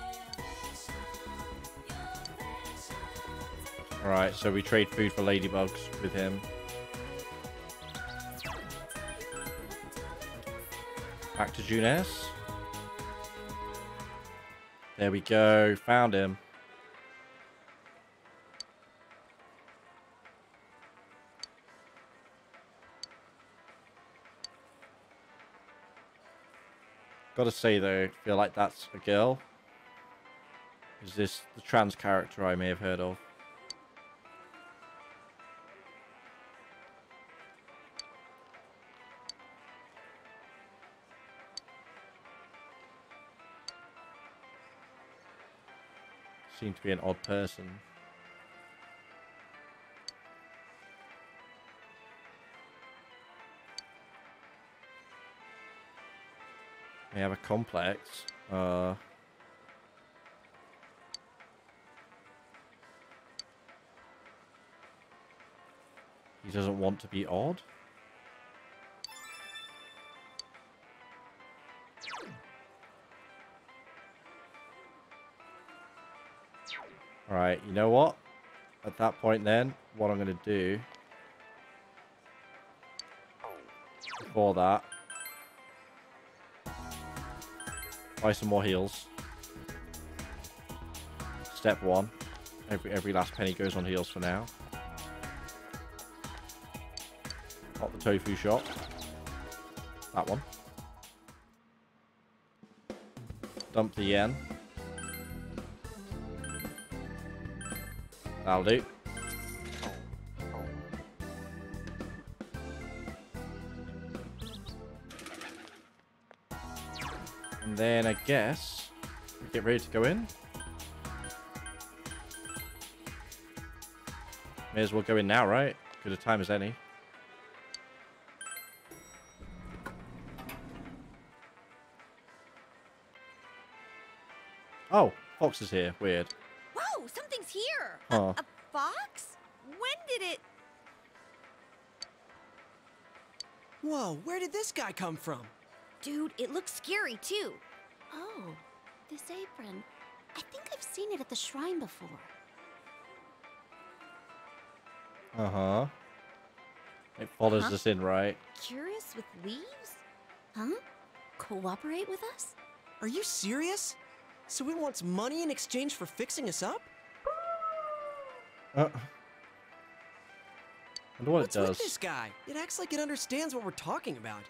Alright, so we trade food for ladybugs with him. Back to Junes. There we go, found him. Gotta say though, feel like that's a girl. Is this the trans character I may have heard of? Seem to be an odd person. Have a complex. Uh, he doesn't want to be odd. Alright, you know what? At that point then, what I'm going to do... Before that... Buy some more heals. Step one. Every every last penny goes on heals for now. Pop the tofu shop. That one. Dump the yen. That'll do. And then I guess we get ready to go in. May as well go in now, right? Good a time as any. Oh, Fox is here. Weird. Whoa, something's here. Huh. A fox? When did it? Whoa, where did this guy come from? Dude, it looks scary too. Oh, this apron. I think I've seen it at the shrine before. Uh-huh. It follows Huh? us in, right? Curious with leaves? Huh? Cooperate with us? Are you serious? So it wants money in exchange for fixing us up? Uh, wonder what What's it does. with this guy? It acts like it understands what we're talking about.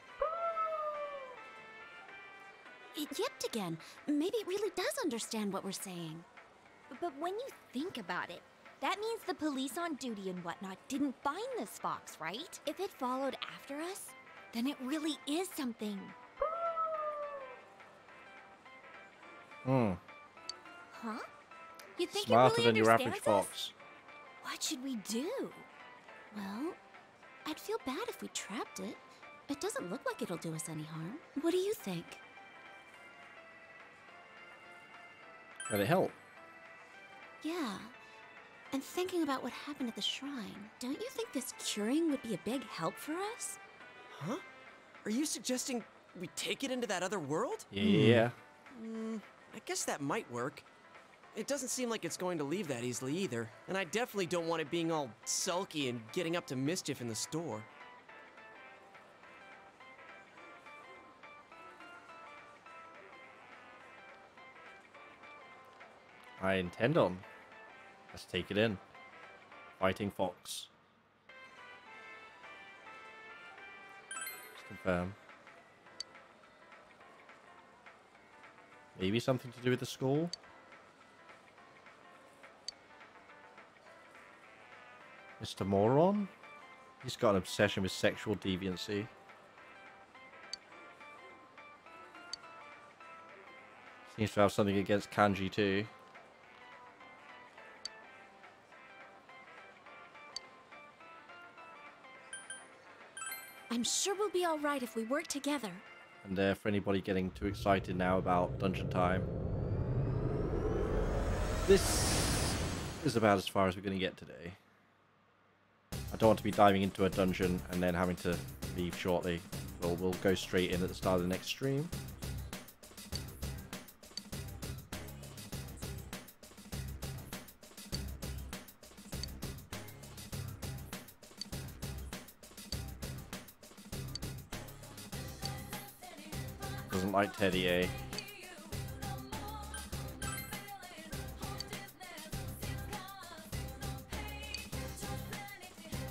It yipped again. Maybe it really does understand what we're saying. But when you think about it, that means the police on duty and whatnot didn't find this fox, right? If it followed after us, then it really is something. Hmm. Huh? You think Smarter it really than your average us? fox. What should we do? Well, I'd feel bad if we trapped it. It doesn't look like it'll do us any harm. What do you think? Can it help? Yeah. And thinking about what happened at the shrine, don't you think this curing would be a big help for us? Huh? Are you suggesting we take it into that other world? Yeah. Hmm, I guess that might work. It doesn't seem like it's going to leave that easily either, and I definitely don't want it being all sulky and getting up to mischief in the store. I intend on. Let's take it in. Fighting Fox. Let's confirm. Maybe something to do with the school? Mr. Moron? He's got an obsession with sexual deviancy. Seems to have something against Kanji too. I'm sure we'll be alright if we work together. And uh, for anybody getting too excited now about dungeon time, this is about as far as we're going to get today. I don't want to be diving into a dungeon and then having to leave shortly. We'll, we'll go straight in at the start of the next stream. Teddy, eh?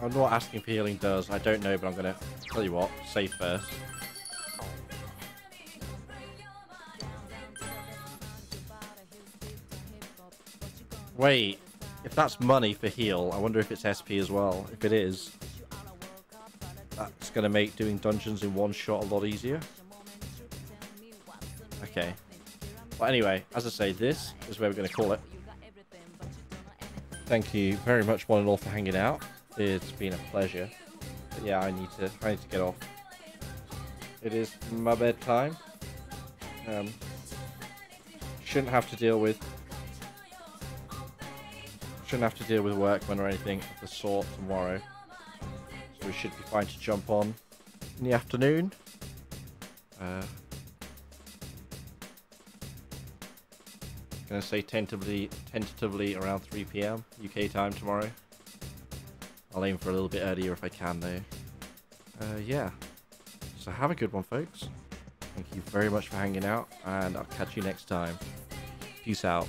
I'm not asking if healing does. I don't know, but I'm gonna tell you what. Save first. Wait, if that's money for heal, I wonder if it's SP as well. If it is, that's gonna make doing dungeons in one shot a lot easier. Okay. But anyway, as I say, this is where we're going to call it. Thank you very much, one and all, for hanging out. It's been a pleasure. But yeah, I need to. I need to get off. It is my bedtime. Um, shouldn't have to deal with. Shouldn't have to deal with workmen or anything of the sort tomorrow. So we should be fine to jump on in the afternoon. Uh, Gonna say tentatively, tentatively around 3 p.m. UK time tomorrow. I'll aim for a little bit earlier if I can, though. Uh, yeah. So have a good one, folks. Thank you very much for hanging out, and I'll catch you next time. Peace out.